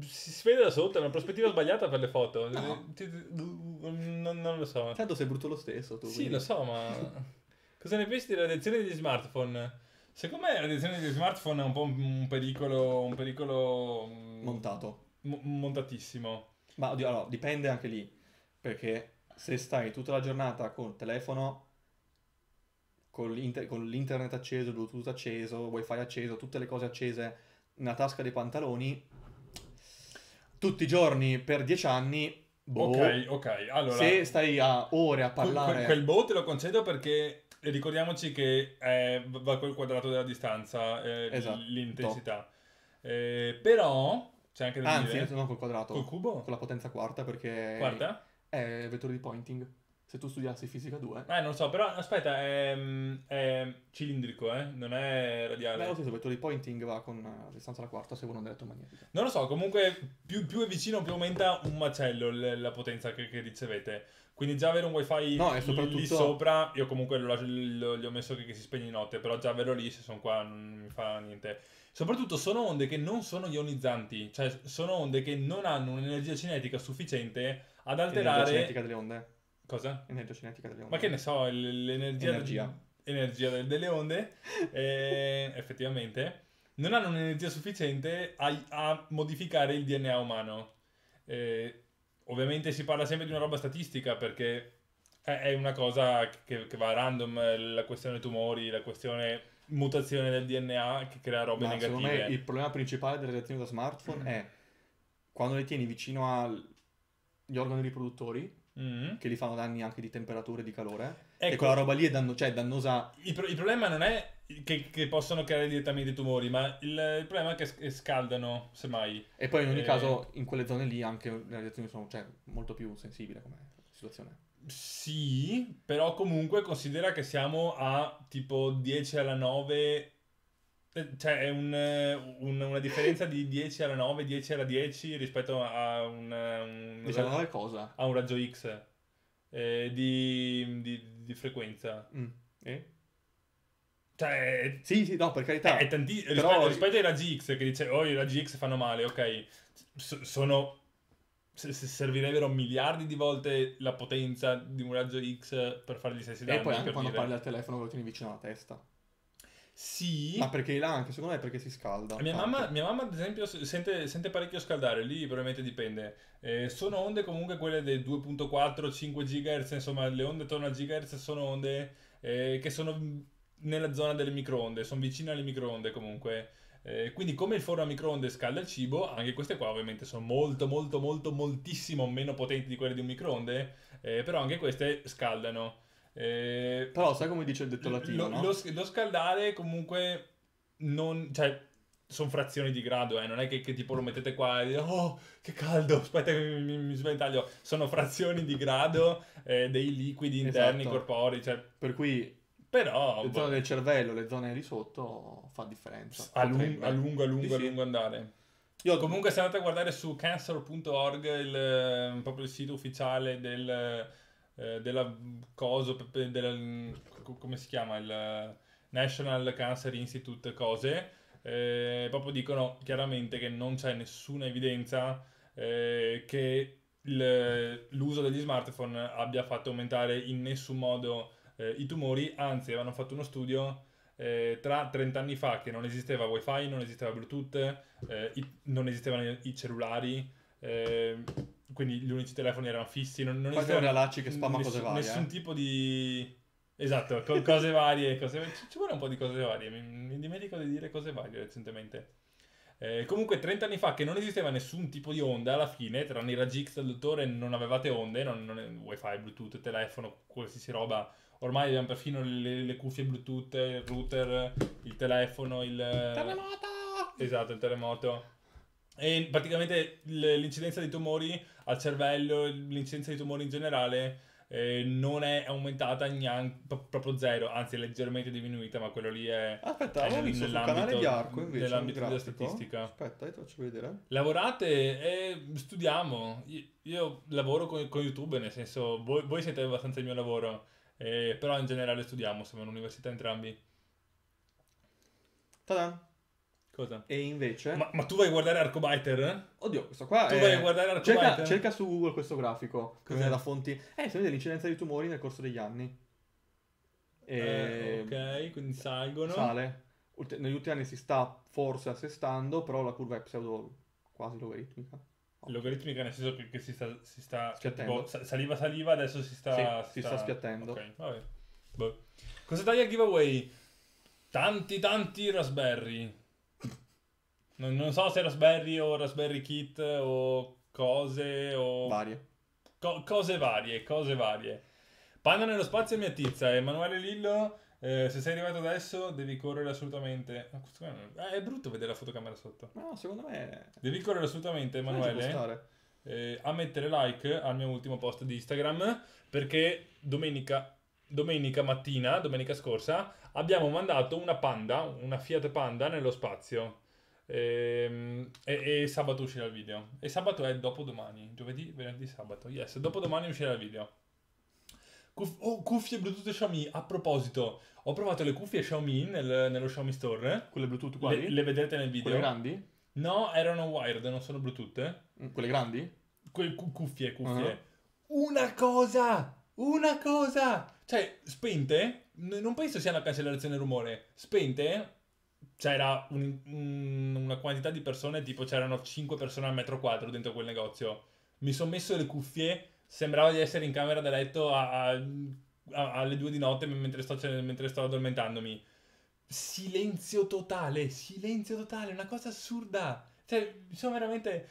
si si vede da sotto, è una prospettiva sbagliata per le foto. No. Ti- ti- non, non lo so. Tanto sei brutto lo stesso tu. Sì, quindi- lo so, ma (laughs) cosa ne pensi della radiazione degli smartphone? Secondo me la radiazione degli smartphone è un po' un, un pericolo, un pericolo mm, Montato. mo- montatissimo. Ma oddio, allora, dipende anche lì. Perché se stai tutta la giornata col telefono, con, l'inter- con l'internet acceso, il Bluetooth acceso, wifi acceso, tutte le cose accese nella tasca dei pantaloni, tutti i giorni per dieci anni, boh, Ok, ok, allora... se stai a ore a parlare... quel, quel boh te lo concedo perché ricordiamoci che eh, va col quadrato della distanza eh, Esatto. l'intensità. Eh, però, c'è anche da Anzi, dire... non col quadrato, Col cubo? con la potenza quarta perché Quarta? è vettore di pointing. Se tu studiassi fisica 2, Eh, non lo so, però aspetta, è, è cilindrico, eh? Non è radiale. beh, lo stesso vettore di pointing va con eh, distanza alla quarta se uno è elettromagnetica. Non lo so, comunque più, più è vicino più aumenta un macello l- la potenza che, che ricevete. Quindi già avere un wifi No, e lì soprattutto- sopra, io comunque lo, lo- gli ho messo che, che si spegne di notte, però già averlo lì se sono qua non mi fa niente. Soprattutto sono onde che non sono ionizzanti, cioè sono onde che non hanno un'energia cinetica sufficiente ad alterare... cinetica delle onde. Cosa? Energia cinetica delle onde. Ma che ne so, l'energia... Energia. energia del- delle onde, (laughs) eh, effettivamente, non hanno un'energia sufficiente a, a modificare il DNA umano. Eh, ovviamente si parla sempre di una roba statistica perché è, una cosa che, che va a random, la questione tumori, la questione mutazione del DNA che crea robe Ma secondo negative. me il problema principale delle reazioni da smartphone è quando le tieni vicino agli organi riproduttori, Mm. che li fanno danni anche di temperatura e di calore, Ecco, e quella roba lì è, danno- cioè, è dannosa. il, pro- il problema non è che, che possono creare direttamente tumori, ma il, il problema è che scaldano, semmai. E poi in ogni Eh. caso in quelle zone lì anche le reazioni sono cioè, molto più sensibili come situazione. Sì, però comunque considera che siamo a tipo 10 alla 9, eh, cioè è un, eh, un- una differenza di 10 alla 9, 10 alla 10 rispetto a un, un, Diciamo cosa? a un raggio X eh, di, di- di frequenza. Mm. Eh? Cioè è, Sì, sì, no, per carità. è tanti- però- rispetto, rispetto ai raggi X che dice, oh i raggi X fanno male, ok, S- sono... se- se servirebbero miliardi di volte la potenza di un raggio X per fare gli stessi danni. E poi anche quando dire. parli al telefono lo tieni vicino alla testa. Sì. Ma perché là anche secondo me perché si scalda. Mia mamma, mia mamma, ad esempio, sente, sente parecchio scaldare, lì probabilmente dipende. Eh, sono onde comunque quelle dei 2.4, 5 GHz, insomma, le onde attorno a GHz sono onde eh, che sono nella zona delle microonde, sono vicine alle microonde comunque. Eh, quindi come il forno a microonde scalda il cibo, anche queste qua ovviamente sono molto, molto, molto, moltissimo meno potenti di quelle di un microonde, eh, però anche queste scaldano. Eh, Però sai come dice il detto latino, lo, no? lo- lo scaldare comunque non... cioè, sono frazioni di grado, eh, non è che, che tipo lo mettete qua e dite, oh, che caldo, aspetta mi, mi, mi sventaglio. Sono frazioni di grado eh, dei liquidi interni Esatto. corporei, cioè, Per cui però... le boh, zone del cervello, le zone di sotto fa differenza. a, lung- Potrebbe. a lungo, a lungo, Sì, a sì. lungo andare. Io Comunque se andate a guardare su cancer.org, il, eh, proprio il sito ufficiale del, eh, della coso, co- come si chiama? Il eh, National Cancer Institute cose, eh, proprio dicono chiaramente che non c'è nessuna evidenza eh, che il- l'uso degli smartphone abbia fatto aumentare in nessun modo eh, i tumori, anzi avevano fatto uno studio eh, tra 30 anni fa che non esisteva wifi, non esisteva bluetooth, eh, i- non esistevano i, cellulari, eh, quindi gli unici telefoni erano fissi, non, non esisteva una Lacci che spamma nessun, cose varie. nessun eh. tipo di... Esatto, co- cose varie, cose... ci ci vuole un po' di cose varie, mi, mi dimentico di dire cose varie recentemente. Eh, comunque 30 anni fa che non esisteva nessun tipo di onda alla fine, tranne i raggi X del dottore non avevate onde, non, non, wifi, bluetooth, telefono, qualsiasi roba. Ormai abbiamo perfino le, le cuffie bluetooth, il router, il telefono, il... Terremoto! Esatto, il terremoto. E praticamente l'incidenza di tumori al cervello, l'incidenza di tumori in generale eh, non è aumentata neanche proprio zero, anzi è leggermente diminuita, ma quello lì è... Aspetta, è avevo visto sul canale di Arco invece nell'ambito della statistica. Aspetta, ti faccio vedere. Lavorate e studiamo. Io, io lavoro con, con YouTube, nel senso, voi, voi siete abbastanza il mio lavoro, eh, però in generale studiamo, siamo all'università entrambi. Ta-da! Cosa? E invece... Ma, ma tu vai a guardare Arcobiter? Oddio, questo qua Tu è... vai a guardare cerca, Arcobiter? cerca su Google questo grafico, che Cos'è? viene da fonti... Eh, si vede l'incidenza di tumori nel corso degli anni. E... Eh, ok, quindi salgono. Sale. Ulti- negli ultimi anni si sta forse assestando, però la curva è pseudo quasi logaritmica. Logaritmica nel senso che, che si sta, si sta Schiattendo. tipo, sa- saliva saliva adesso si sta Sì, si sta schiattendo. ok vabbè Boh. cosa dai al giveaway tanti tanti raspberry non, non so se raspberry o raspberry kit o cose o Varie. co- cose varie cose varie Panda nello spazio mia tizza Emanuele Lillo eh, se sei arrivato adesso devi correre assolutamente Ma questo eh, è brutto vedere la fotocamera sotto No, secondo me... devi correre assolutamente Emanuele eh, a mettere like al mio ultimo post di Instagram perché domenica, domenica mattina, domenica scorsa, abbiamo mandato una Panda, una Fiat Panda nello spazio. Ehm, E, e sabato uscirà il video. E sabato è dopodomani, giovedì, venerdì, sabato. Yes, dopodomani uscirà il video. Cuff- oh, cuffie Bluetooth Xiaomi. A proposito, ho provato le cuffie Xiaomi nel- nello Xiaomi Store. Quelle Bluetooth Le, quali? le vedrete nel video. Quelle grandi? No, erano wired, non sono Bluetooth. Mm, Quelle grandi? Que- cu- cuffie, cuffie. Ah. Una cosa! Una cosa! Cioè, spente, n- non penso sia una cancellazione rumore. Spente, c'era un- un- una quantità di persone, tipo c'erano 5 persone al metro quadro dentro quel negozio. Mi sono messo le cuffie, sembrava di essere in camera da letto a- a- a- alle 2 di notte mentre sto, mentre sto addormentandomi. Silenzio totale, silenzio totale, una cosa assurda. Cioè, sono veramente...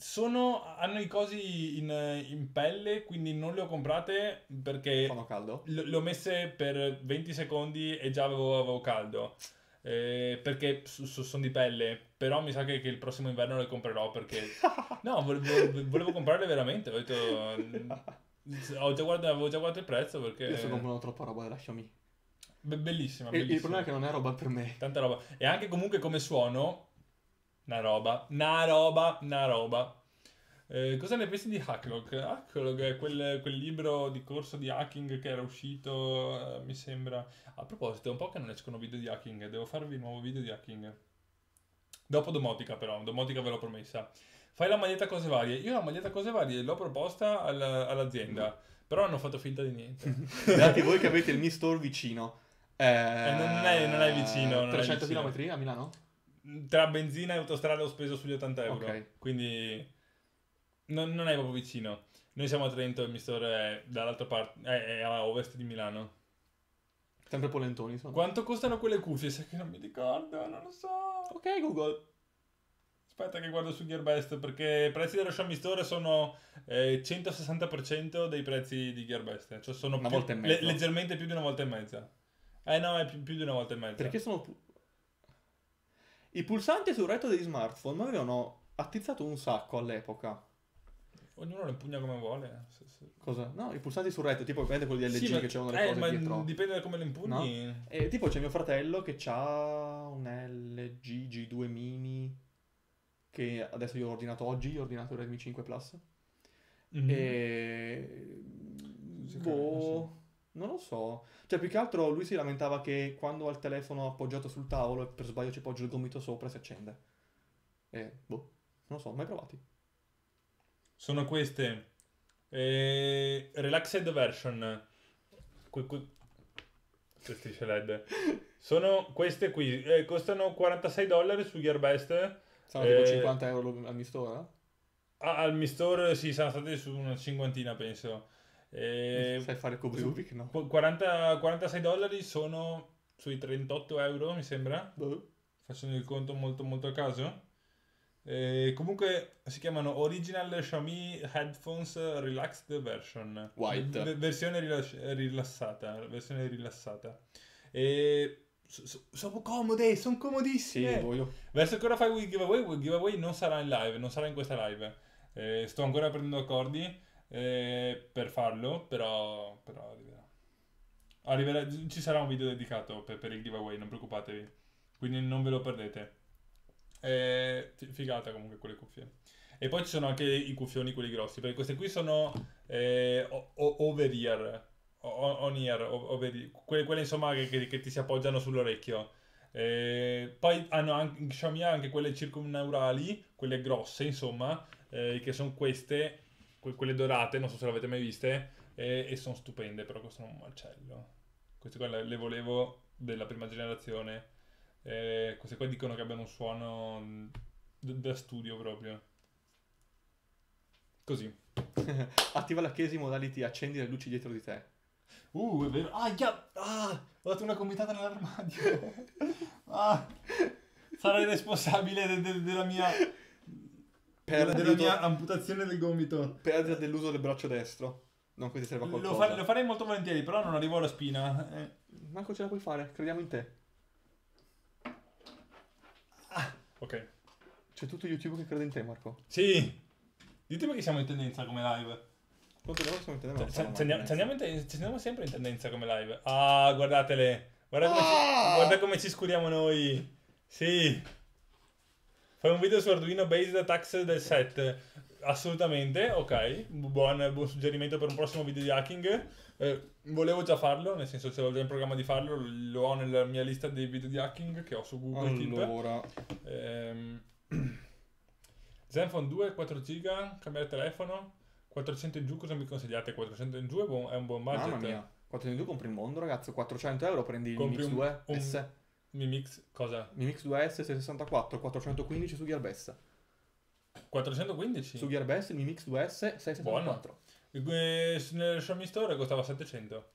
Sono, hanno i cosi in, in pelle, quindi non le ho comprate perché Fanno caldo? le ho messe per 20 secondi e già avevo, avevo caldo. Eh, perché sono di pelle, però mi sa che, che il prossimo inverno le comprerò perché... (laughs) No, volevo, volevo comprarle veramente, ho detto... Ho già guardato, avevo già guardato il prezzo perché... Io sto comprando troppa roba Xiaomi. Be- bellissima, E il bellissima. problema è che non è roba per me. Tanta roba. E anche comunque come suono, una roba, una roba, una roba. Eh, cosa ne pensi di Hacklog? Hacklog è quel, quel libro di corso di hacking che era uscito, eh, mi sembra. A proposito, è un po' che non escono video di hacking, devo farvi un nuovo video di hacking. Dopo domotica però, domotica ve l'ho promessa. Fai la maglietta cose varie. Io la maglietta cose varie l'ho proposta al- all'azienda, però hanno fatto finta di niente. (laughs) Beati voi che avete il Mi Store vicino. Eh, non è- non è vicino, non è 300 vicino. km a Milano? Tra benzina e autostrada ho speso sugli 80 euro. Ok. Quindi non, non è proprio vicino. Noi siamo a Trento e il mistore è dall'altra parte, è, è a ovest di Milano. Sempre polentoni sono. Quanto costano quelle cuffie? Sai che non mi ricordo, non lo so. Ok, Google. Aspetta che guardo su Gearbest perché i prezzi dello Xiaomi Store sono eh, 160% dei prezzi di Gearbest. Cioè sono Una più- e le- leggermente più di una volta e mezza. Eh no, è più, più di una volta e mezza. Perché sono... pu- I pulsanti sul retro degli smartphone mi avevano attizzato un sacco all'epoca. Ognuno lo impugna come vuole. Se- se- Cosa? No, i pulsanti sul retro, tipo ovviamente quelli di LG Sì, ma- che c'erano le eh, cose ma dietro. dipende da come lo impugni. E tipo c'è mio fratello che ha un LG G2 mini che adesso io ho ordinato oggi, ho ordinato il Redmi 5 Plus. Mhm. E... Sì, Boh, non lo so. Cioè, più che altro lui si lamentava che quando ha il telefono appoggiato sul tavolo e per sbaglio ci poggio il gomito sopra si accende. E boh, non lo so, mai provati. Sono queste. Eh, relaxed version. Que- que- Strisce LED. Sono queste qui. eh, costano 46 dollari su Gearbest. Sono tipo Eh, 50 euro al mistore, Ah, al Mi Store sì, sono stati su una cinquantina, penso. eh? Sai fare il Kubrick, no? qu- 40 46 dollari sono sui 38 euro, mi sembra. Boh. Facendo il conto molto molto a caso. Eh, comunque si chiamano Original Xiaomi Headphones Relaxed Version. White. V- versione rilas- rilassata. Versione rilassata. E so- so- sono comode, sono Sì, comodissime. voglio. Verso ancora fai il giveaway, il giveaway non sarà in live, non sarà in questa live. Eh, sto ancora prendendo accordi eh, per farlo, però, però arriverà. Arriverà- Ci sarà un video dedicato per, per il giveaway, non preoccupatevi. Quindi non ve lo perdete. Eh, fi- figata comunque quelle cuffie. E poi ci sono anche i cuffioni, quelli grossi, perché queste qui sono eh, over ear, on ear, over ear. Quelle, quelle insomma che, che- che ti si appoggiano sull'orecchio. Eh, poi hanno anche, Xiaomi ha anche quelle circumneurali, quelle grosse insomma, eh, che sono queste, que- quelle dorate, non so se le avete mai viste, eh, e sono stupende, però costano un macello. Queste qua le volevo della prima generazione. Eh, queste qua dicono che abbiano un suono da studio proprio. Così. (laughs) Attiva la case modality, accendi le luci dietro di te. Uh, è vero. Ah, già. Ah, ho dato una comitata nell'armadio. (laughs) ah, sarai responsabile de- de- della mia... Perdita, della mia amputazione del gomito. perdita dell'uso del braccio destro. Non che ti serva Lo, qualcosa. fa- lo farei molto volentieri, però non arrivo alla spina. Eh. Marco ce la puoi fare, crediamo in te. Ok. C'è tutto YouTube che crede in te, Marco. Sì. Ditemi che siamo in tendenza come live. Intendendo? Ci- ci- ci andiamo, andiamo andiamo sempre in tendenza come live. Ah, guardatele. Guarda come, ci, guarda come ci scuriamo noi. Sì. Fai un video su Arduino based attacks del set. Assolutamente, ok. Buon, buon suggerimento per un prossimo video di hacking. Eh, volevo già farlo, nel senso ce l'ho già in programma di farlo. Lo ho nella mia lista dei video di hacking che ho su Google. Allora, Ehm, (clears throat) Zenfone 2, 4 giga, cambiare telefono, 400 in giù, cosa mi consigliate? 400 in giù è, buon- è un buon budget. mamma mia. 402 compri il mondo, ragazzo. 400 euro prendi il Compri Mix un- 2 un- S. Mi mix, cosa? Mi Mix 2 S 664, 415 su Gearbest. 415? Su Gearbest il Mi Mix 2 S 664. Eh, Nel Xiaomi Store costava 700.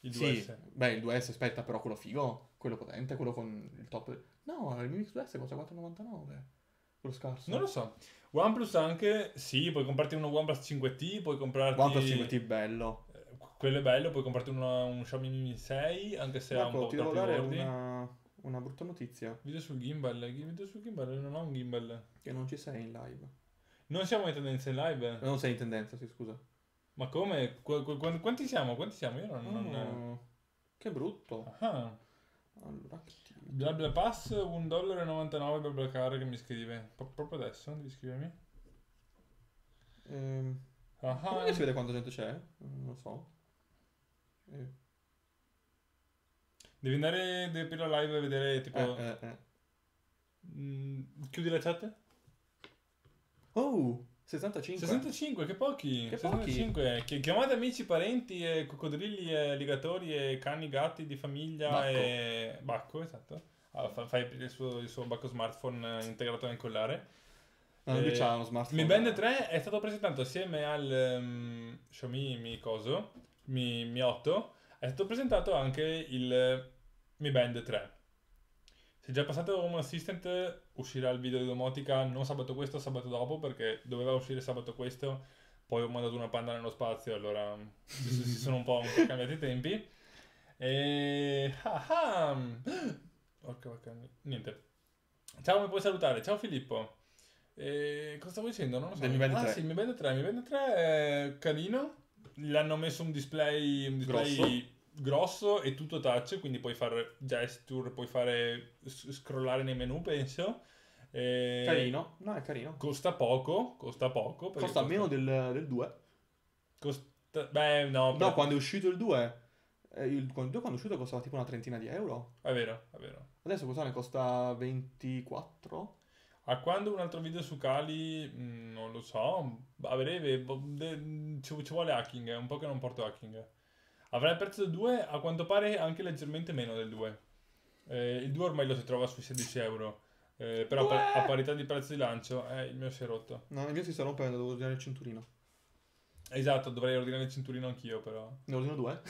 Il 2S. Sì, beh, il 2S aspetta, però quello figo, quello potente, quello con il top. No, il Mi Mix 2S costa 4,99. Quello scarso. Non lo so. OnePlus anche, sì, puoi comprarti uno OnePlus 5T, puoi comprarti... OnePlus 5T bello. Eh, Quello è bello, puoi comprarti uno, un Xiaomi Mi 6, anche se ha un Marco, po' ti devo dare una, una brutta notizia, Video sul gimbal, video sul gimbal, non ho un gimbal. che non ci sei in live. Non siamo in tendenza in live? Non sei in tendenza, sì, scusa. Ma come? Qu- qu- qu- quanti siamo? Quanti siamo? Io non... non... Oh, che brutto. Ah, Allora, bla pass, 1,99 dollaro bla bla car che mi scrive. Pro- proprio adesso, devi scrivermi. ehm, Ah, come si vede quanta gente c'è? Non lo so. Eh, Devi andare, devi aprire la live e vedere tipo... eh, eh, eh. mm, chiudi la chat? Oh, 65. 65, che pochi. Che 65. Chi- Chiamate amici, parenti, e coccodrilli, e alligatori, e cani, gatti di famiglia Bacco. e... Bacco, esatto. Ah, fa- fai il suo, il suo bacco smartphone integrato nel collare. No, lui Eh, c'ha uno smartphone. Mi Band 3 è stato presentato assieme al ehm, Xiaomi Mi Coso, Mi, Mi 8, è stato presentato anche il Mi Band 3. Se già passato Home Assistant uscirà il video di domotica non sabato questo, sabato dopo, perché doveva uscire sabato questo, poi ho mandato una panda nello spazio, allora si, sono un po', un (laughs) po' cambiati i tempi. E... ah, ah. Porca vacca, niente. Ciao, mi puoi salutare? Ciao Filippo. E cosa stavo dicendo? Non lo so. Del Mi Band ah, 3. sì, Mi Band 3. Il Mi Band 3 è carino. Gli hanno messo un display, un display grosso. e tutto touch, quindi puoi fare gesture, puoi fare scrollare nei menu, penso. E Carino. No, è carino. Costa poco, costa poco. perché Costa meno del, del 2. costa- Beh, no, No, per- quando è uscito il 2. eh, il, quando, il 2 quando è uscito costava tipo una trentina di euro. È vero, è vero. Adesso cosa ne costa 24? A quando un altro video su Kali, mh, non lo so, a breve, ci vuole hacking, è un po' che non porto hacking. Avrà il prezzo del 2, a quanto pare anche leggermente meno del 2. Eh, il 2 ormai lo si trova sui 16 euro, eh, però a, pa- a parità di prezzo di lancio, eh, il mio si è rotto. No, il mio si sta rompendo, devo ordinare il cinturino. Esatto, dovrei ordinare il cinturino anch'io però. Ne ordino due?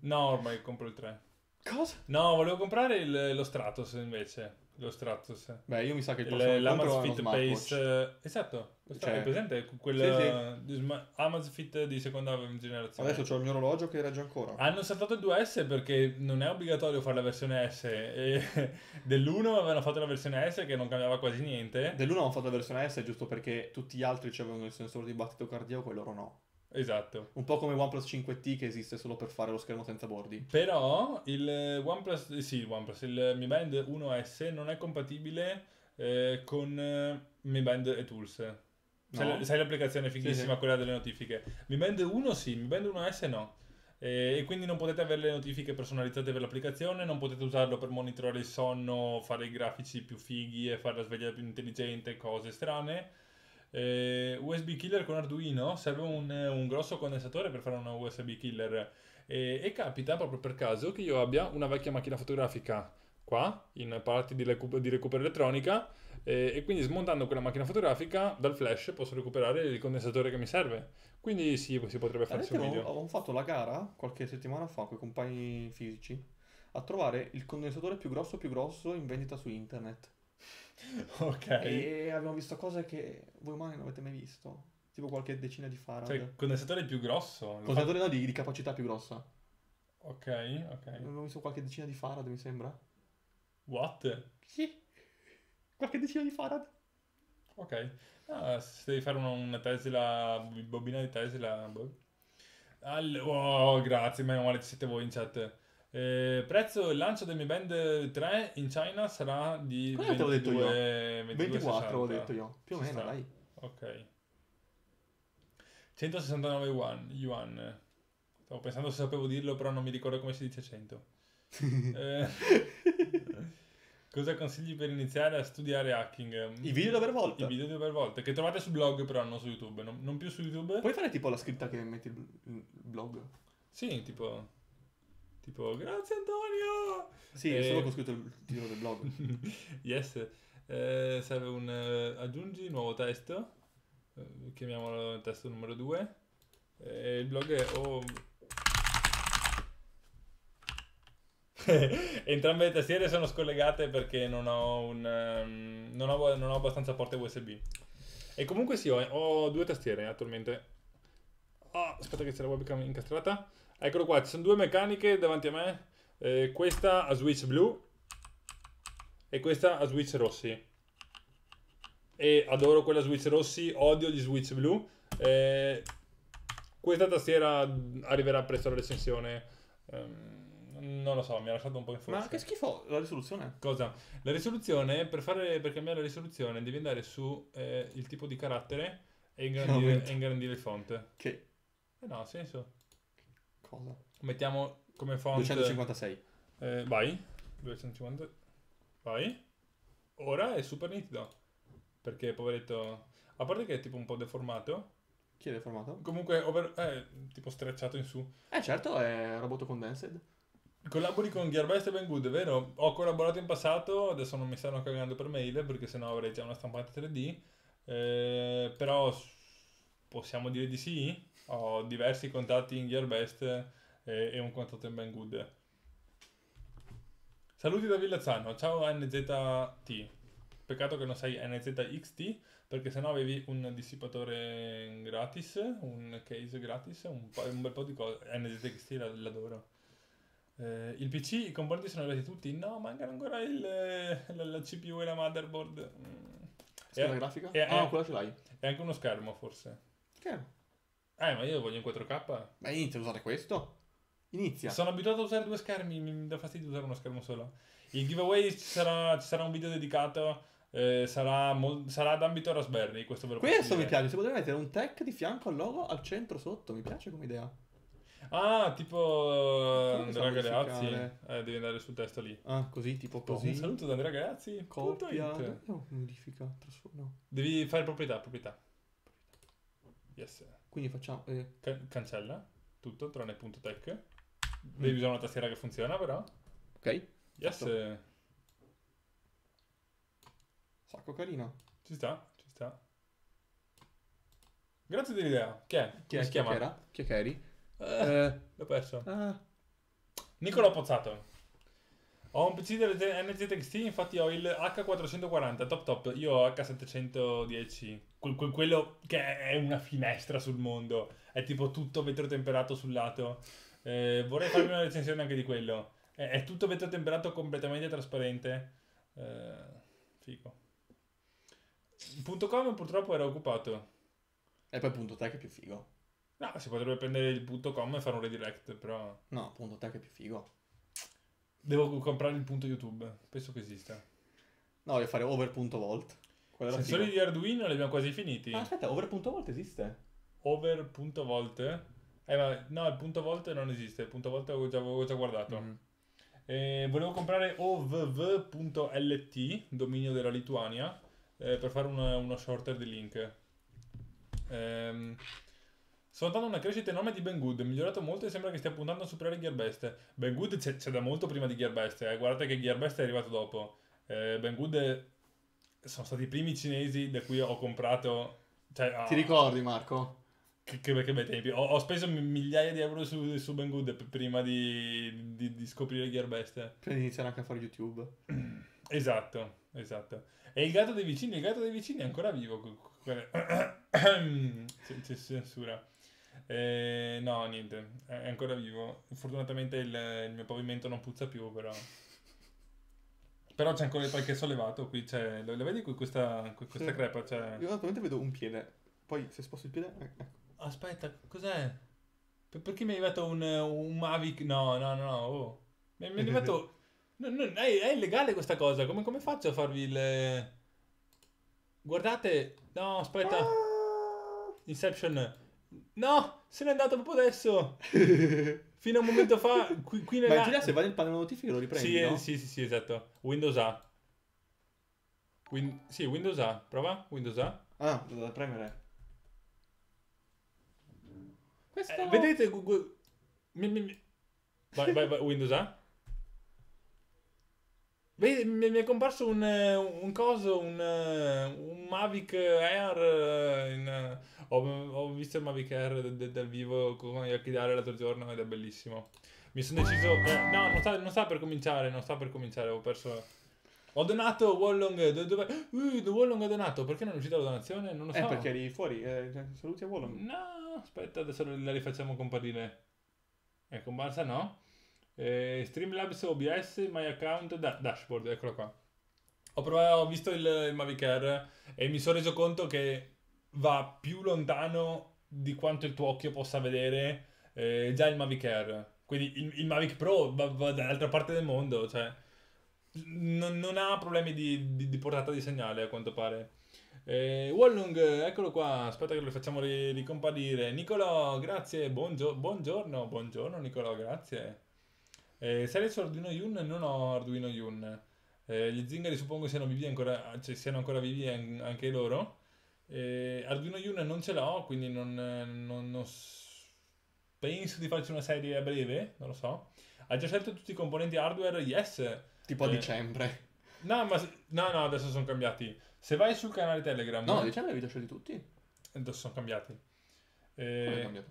No, ormai compro il 3. Cosa? No, volevo comprare il- lo Stratos invece. Lo Stratos. Beh, io mi sa che il Il- prossimo uno L'Amazfit. Pace, eh, esatto, Cioè- è presente quel di sma- Amazfit di seconda generazione. Adesso ho il mio orologio che regge ancora. Hanno saltato il 2S perché non è obbligatorio fare la versione S e (laughs) dell'1 avevano fatto la versione S che non cambiava quasi niente. Dell'uno hanno fatto la versione S giusto perché tutti gli altri avevano il sensore di battito cardiaco e loro no. Esatto. Un po' come OnePlus 5T che esiste solo per fare lo schermo senza bordi. Però il OnePlus, sì, il OnePlus, il Mi Band 1S non è compatibile eh, con eh, Mi Band e Tools. Sai, No? sai l'applicazione fighissima, Sì, sì. quella delle notifiche. Mi Band 1 sì, Mi Band 1S no. Eh, e quindi non potete avere le notifiche personalizzate per l'applicazione, non potete usarlo per monitorare il sonno, fare i grafici più fighi e fare la sveglia più intelligente, cose strane. Eh, USB killer con Arduino, serve un, un grosso condensatore per fare una USB killer. E, e capita proprio per caso che io abbia una vecchia macchina fotografica qua, in parti di, recu- di recupero elettronica, eh, e quindi smontando quella macchina fotografica dal flash posso recuperare il condensatore che mi serve. Quindi sì, si potrebbe farsi un video. Ho fatto la gara qualche settimana fa con i compagni fisici a trovare il condensatore più grosso più grosso in vendita su internet. (laughs) Ok. E abbiamo visto cose che voi umani non avete mai visto. Tipo qualche decina di farad. Cioè, condensatore più grosso. Condensatore no, di, di capacità più grossa. fa- Ok, ok. Abbiamo visto qualche decina di farad, mi sembra. What? Sì. Qualche decina di farad. Ok. Ah, se devi fare una, una Tesla, bobina di Tesla. boh. All- oh, grazie, meno male ci siete voi in chat. Eh, prezzo il lancio del Mi Band 3 in China sarà di Cosa avevo detto io? 22 24 avevo 22,60. detto io. Più o meno, sta. dai. Ok. 169 yuan. yuan. Stavo pensando se sapevo dirlo, però non mi ricordo come si dice 100. (laughs) Eh, (laughs) cosa consigli per iniziare a studiare hacking? I video per volta. I video di per volta, che trovate sul blog però non su YouTube, non, non più su YouTube? Puoi fare tipo la scritta che metti il blog? Sì, tipo... Tipo, grazie Antonio! Sì, Eh. solo con scritto il titolo del blog. (laughs) yes. Eh, serve un... eh, aggiungi nuovo testo, eh, chiamiamolo testo numero 2. E il blog è... oh. (laughs) Entrambe le tastiere sono scollegate perché non ho, un, ehm, non ho, non ho abbastanza porte USB. E comunque sì, ho, ho due tastiere attualmente. Ah, aspetta che c'è la webcam incastrata. Eccolo qua, ci sono due meccaniche davanti a me. Eh, questa a switch blu e questa a switch rossi. E adoro quella switch rossi, odio gli switch blu. Eh, questa tastiera arriverà presto alla recensione. Ehm, non lo so, mi ha lasciato un po' in forza. Ma che schifo la risoluzione. Cosa? La risoluzione, per, fare, per cambiare la risoluzione, devi andare su eh, il tipo di carattere e ingrandire, Aumenta. e ingrandire il font. Che Eh no, ha senso. Cosa? Mettiamo come font... 256. Eh, vai. 250. Vai. Ora è super nitido. Perché, poveretto... A parte che è tipo un po' deformato. Chi è deformato? Comunque, over... eh, tipo strecciato in su. Eh certo, è robot condensed. Collabori con Gearbest e Banggood, vero? Ho collaborato in passato, adesso non mi stanno cagando per mail perché sennò avrei già una stampante 3D. Eh, però possiamo dire di sì. Ho diversi contatti in Gearbest e, e un contatto in Banggood. Saluti da Villazzano, ciao NZT. Peccato che non sei NZXT perché sennò avevi un dissipatore gratis, un case gratis, un, po- un bel po' di cose. NZXT la- l'adoro. Eh, il PC, i componenti sono arrivati tutti? No, mancano ancora il, la, la CPU e la motherboard. Mm. Scheda grafica? e- ah, e- quella ce l'hai. e anche uno schermo, forse. Che? Eh, ma io voglio in 4K. Ma inizia a usare questo. Inizia. Sono abituato a usare due schermi, mi dà fastidio usare uno schermo solo. Il giveaway ci sarà, ci sarà un video dedicato, eh, sarà, mol- sarà d'ambito Raspberry, questo ve lo Questo mi piace, si potrebbe mettere un tech di fianco al logo al centro sotto, mi piace come idea. Ah, tipo Come Andrea Galeazzi. Eh, devi andare sul testo lì. Ah, così, tipo così. Un saluto da Andrea Galeazzi. Copia. No, modifica, trasforma. Devi fare proprietà, proprietà. Yes. Quindi facciamo... eh, Can- cancella tutto tranne punto tech. Devi usare una tastiera che funziona però. ok, Yes. Fatto. eh, sacco carino. Ci sta, ci sta. Grazie dell'idea. Chi è? Chi, è, si chi è chiama? che era? Chi eri? Eh, Eh, l'ho perso. ah, Nicola Pozzato. Ho un PC delle NZXT, infatti ho il H440 top top, io ho H710, quel- quel- quello che è una finestra sul mondo, è tipo tutto vetro temperato sul lato. Eh, vorrei farmi una recensione anche di quello. È, è tutto vetro temperato completamente trasparente. Eh, figo. Punto com purtroppo era occupato. E poi punto tech è più figo. No, si potrebbe prendere il punto com e fare un redirect, però... No, punto tech è più figo. Devo comprare il punto YouTube, penso che esista. No, voglio fare over.volt. Sensori di Arduino li abbiamo quasi finiti. Ah, aspetta, over.volt esiste? Over.volt? Eh, ma no, il punto volt non esiste. Il punto volt avevo già, avevo già guardato. Mm. Eh, volevo comprare ovv.lt, dominio della Lituania, eh, per fare una- uno shorter di link. Ehm, sto notando una crescita enorme di Banggood, è migliorato molto e sembra che stia puntando a superare Gearbest. Banggood c'è, c'è da molto prima di Gearbest, eh. guardate che Gearbest è arrivato dopo. Eh, Banggood sono stati i primi cinesi da cui ho comprato... Cioè, Ti ah, ricordi, Marco? che, che, che bei tempi. Ho, ho speso mi- migliaia di euro su, su Banggood p- prima di, di, di scoprire Gearbest. Prima di iniziare anche a fare YouTube. (clears throat) Esatto, esatto. E il gatto dei vicini, il gatto dei vicini è ancora vivo. (clears throat) C'è, c'è censura. Eh, no, niente, è è ancora vivo. Fortunatamente il, il mio pavimento non puzza più, però... Però c'è ancora il qualche sollevato qui, c'è... Lo, lo vedi qui questa, questa Sì. crepa? C'è... Io attualmente vedo un piede. Poi se sposto il piede... eh, ecco. Aspetta, cos'è? Per- perché mi è arrivato un, un Mavic? No, no, no, no, oh. Mi, mi è arrivato... (laughs) No, no, è, è illegale questa cosa, come, come faccio a farvi il... Guardate, no, aspetta, Inception. No, se n'è andato proprio adesso. (laughs) Fino a un momento fa, qui, qui Ma nella... in teoria se vai nel pannello notifiche lo riprendi, sì, no? sì, sì, sì, esatto. Windows A. Win- sì, Windows A. Prova, Windows A. Ah, da premere. Questo... Eh, vedete, gu- mi- mi- mi- Vai, vai, vai, Windows A. Vedi, mi, è comparso un, un coso, un, un Mavic Air. in, ho, ho visto il Mavic Air d- d- dal vivo con gli occhi d'aria l'altro giorno ed è bellissimo. Mi sono deciso. eh, no, non sta, non sta per cominciare, non sta per cominciare, ho perso. Ho donato Wallong. do- Dove? Uh, Wallong ha donato. Perché non è uscita la donazione? Non lo so. Eh, perché eri fuori. Eh, saluti a volo. No, aspetta, adesso la rifacciamo comparire. È comparsa, no? Eh, Streamlabs OBS, My Account, da- Dashboard, eccolo qua. Ho, provato, ho visto il, il Mavic Air e mi sono reso conto che va più lontano di quanto il tuo occhio possa vedere eh, già il Mavic Air. Quindi il, il Mavic Pro va, va dall'altra parte del mondo, cioè non, non ha problemi di, di- di portata di segnale a quanto pare. Eh, Wallung, eccolo qua, aspetta che lo facciamo ri- ricomparire. Nicolò, grazie, buongio- buongiorno, buongiorno Nicolò, grazie. Eh, sei su Arduino Yun? Non ho Arduino Yun. Eh, gli zingari suppongo siano vivi ancora, cioè siano ancora vivi an- anche loro. Eh, Arduino Yun non ce l'ho, quindi non, non- non penso di farci una serie a breve, non lo so. Ha già scelto tutti i componenti hardware? Yes. Tipo a Eh, dicembre. No, ma no, no, adesso sono cambiati. Se vai sul canale Telegram, No, a dicembre avevi già scelti tutti? adesso sono cambiati. Eh,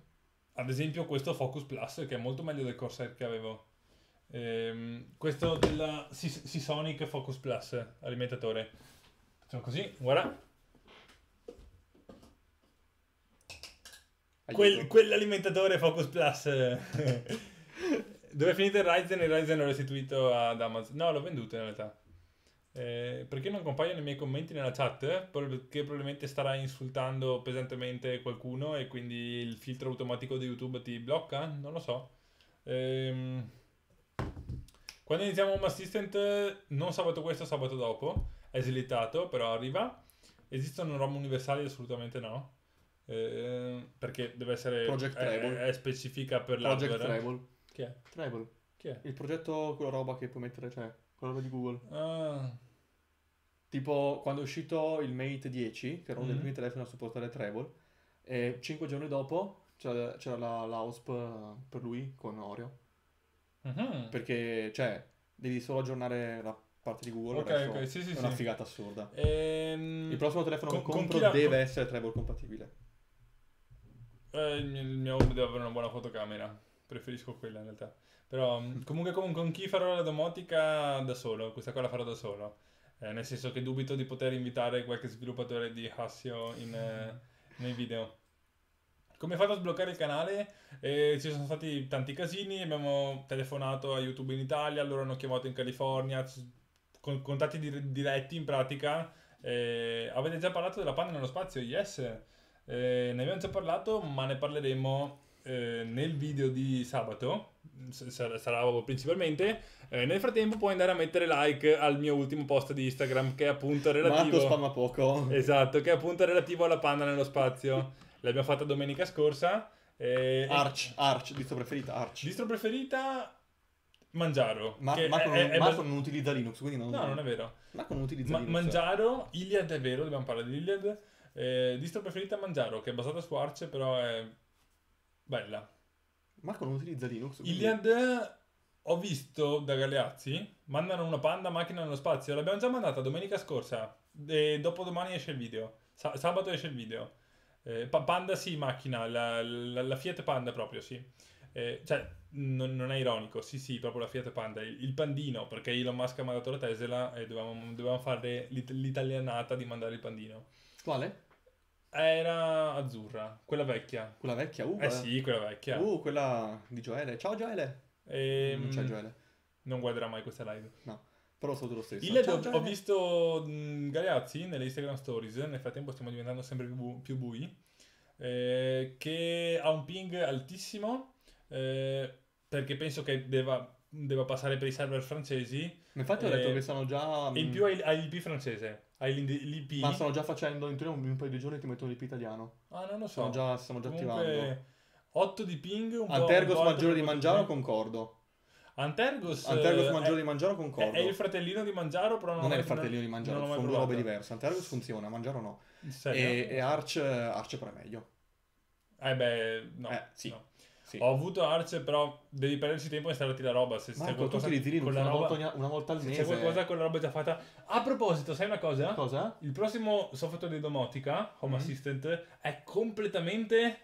ad esempio questo Focus Plus che è molto meglio del Corsair che avevo. Ehm, questo della Sis- Sonic Focus Plus alimentatore. Facciamo così, guarda. Quel- quell'alimentatore Focus Plus. (laughs) Dove è finito il Ryzen? Il Ryzen l'ho restituito ad Amazon. No, l'ho venduto in realtà. Eh, perché non compaiono i miei commenti nella chat? Perché probabilmente starà insultando pesantemente qualcuno e quindi il filtro automatico di YouTube ti blocca? Non lo so. Ehm, quando iniziamo Home Assistant, non sabato questo, sabato dopo, è slittato, però arriva. Esistono ROM universali? Assolutamente no. Eh, perché deve essere Project è, Treble. è specifica per Project l'hardware. Treble. Chi è? Treble. Chi è? Il progetto, quella roba che puoi mettere, cioè, quella roba di Google. Ah, Tipo, quando è uscito il Mate 10, che era uno dei Mhm. primi telefoni a supportare Treble, e 5 giorni dopo c'era, c'era la, la OSP per lui con Oreo. mhm. Perché, cioè, devi solo aggiornare la parte di Google. Ok, ok, sì, sì, È una sì. figata assurda. Ehm, Il prossimo telefono con- che con compro chi la- deve con- essere Treble compatibile. Eh, il mio, il mio deve avere una buona fotocamera. preferisco quella in realtà. Però mm, (laughs) comunque, comunque con chi farò la domotica da solo, questa qua la farò da solo. Eh, nel senso che dubito di poter invitare qualche sviluppatore di Hassio in, eh, nei video. Come fatto a sbloccare il canale? Eh, ci sono stati tanti casini, abbiamo telefonato a YouTube in Italia, loro hanno chiamato in California, con contatti dir- diretti in pratica. Eh, avete già parlato della panna nello spazio? Yes, Eh, ne abbiamo già parlato, ma ne parleremo eh, nel video di sabato, sarà principalmente. Eh, nel frattempo puoi andare a mettere like al mio ultimo post di Instagram che è appunto Marco relativo... spamma poco. Esatto, che è appunto relativo alla panna nello spazio. L'abbiamo fatta domenica scorsa. E... Arch, Arch, distro preferita, Arch. Distro preferita? Mangiaro. Ma- Marco, non, è- è Marco bas- non utilizza Linux, quindi non... No, non è vero. Marco non utilizza Ma- Linux. Mangiaro, Iliad è vero, dobbiamo parlare di Iliad. Eh, distro preferita Mangiaro, che è basata su Arch, però è bella. Marco non utilizza Linux. quindi- Iliad ho visto da Galeazzi, mandano una panda macchina nello spazio, l'abbiamo già mandata domenica scorsa e dopo domani esce il video, Sa- sabato esce il video. Eh, pa- panda sì, macchina, la, la- la Fiat Panda proprio, sì. Eh, cioè, non, non è ironico, sì sì, proprio la Fiat Panda, il, il pandino, perché Elon Musk ha mandato la Tesla e dovevamo, dovevamo fare l'it- l'italianata di mandare il pandino. Quale? Era azzurra, quella vecchia. Quella vecchia? Uh, Eh sì, quella vecchia. Uh, quella di Gioele. Ciao Gioele. Ehm, Non c'è Gioele. non guarderà mai questa live. Però lo saluto lo stesso. Il Ciao, ho, ho visto mh, Galeazzi nelle Instagram Stories, nel frattempo stiamo diventando sempre più, bu- più bui, eh, che ha un ping altissimo, eh, perché penso che deva, deva passare per i server francesi, Infatti ho eh, detto che stanno già... in più hai, hai l'IP francese, hai l'IP... Ma stanno già facendo, in teoria un paio di giorni ti mettono l'IP italiano. Ah, non lo so. Stanno già, stanno già attivando. Comunque, 8 di ping, un. Antergos po' maggiore di Mangiaro concordo. Antergos, Antergos eh, maggiore è, di Mangiaro concordo. è il fratellino di Mangiaro, però non, non è il fratellino di Mangiaro, sono due robe diverse. Antergos funziona, Mangiaro no. E, e Arch, Arch però è meglio. Eh beh, no. Eh, sì. no. Sì. Ho avuto Arch, però devi perderci tempo a installarti la roba. Se c'è Marco, tu qualcosa utilizzi Linux con la una, roba, volta, una volta al se mese. c'è qualcosa con la roba già fatta. A proposito, sai una cosa? Cosa? Il prossimo software di domotica, Home Mhm. Assistant, è completamente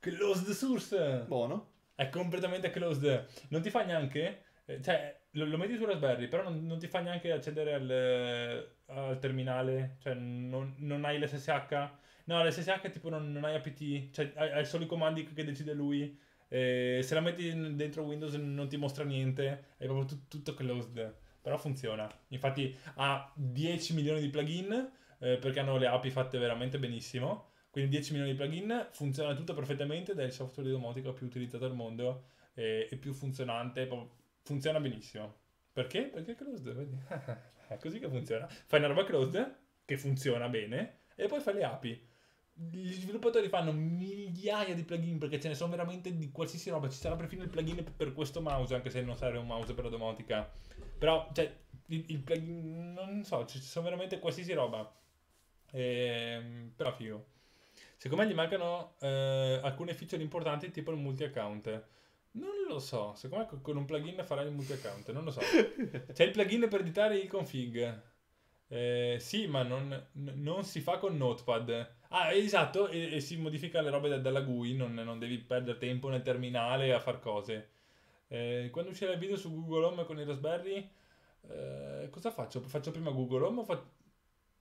closed source. Buono. È completamente closed. Non ti fa neanche. eh, Cioè, lo, lo metti su Raspberry, però non, non ti fa neanche accedere al, al terminale. Cioè, non, non hai l'SSH. No, l'SSH tipo non, non hai APT. Cioè, hai, hai solo i comandi che decide lui. Eh, se la metti dentro Windows non ti mostra niente. È proprio tut- tutto closed. Però funziona. Infatti ha 10 milioni di plugin. eh, perché hanno le API fatte veramente benissimo. Quindi 10 milioni di plugin, funziona tutto perfettamente ed è il software di domotica più utilizzato al mondo e, e più funzionante, funziona benissimo. Perché? Perché è closed, vedi? (laughs) è così che funziona. Fai una roba closed che funziona bene e poi fai le API. Gli sviluppatori fanno migliaia di plugin perché ce ne sono veramente di qualsiasi roba. Ci sarà perfino il plugin per questo mouse, anche se non serve un mouse per la domotica. Però, cioè, il, il plugin, non so, ci sono veramente qualsiasi roba. Ehm, però figo. Secondo me gli mancano eh, alcune feature importanti, tipo il multi-account. Non lo so, secondo me co- con un plugin farai il multi-account, non lo so. C'è il plugin per editare il config. Eh, sì, ma non, non si fa con Notepad. Ah, esatto, e, e si modifica le robe da- dalla GUI, non, non devi perdere tempo nel terminale a far cose. Eh, quando uscirà il video su Google Home con i Raspberry, eh, cosa faccio? Faccio prima Google Home o fa-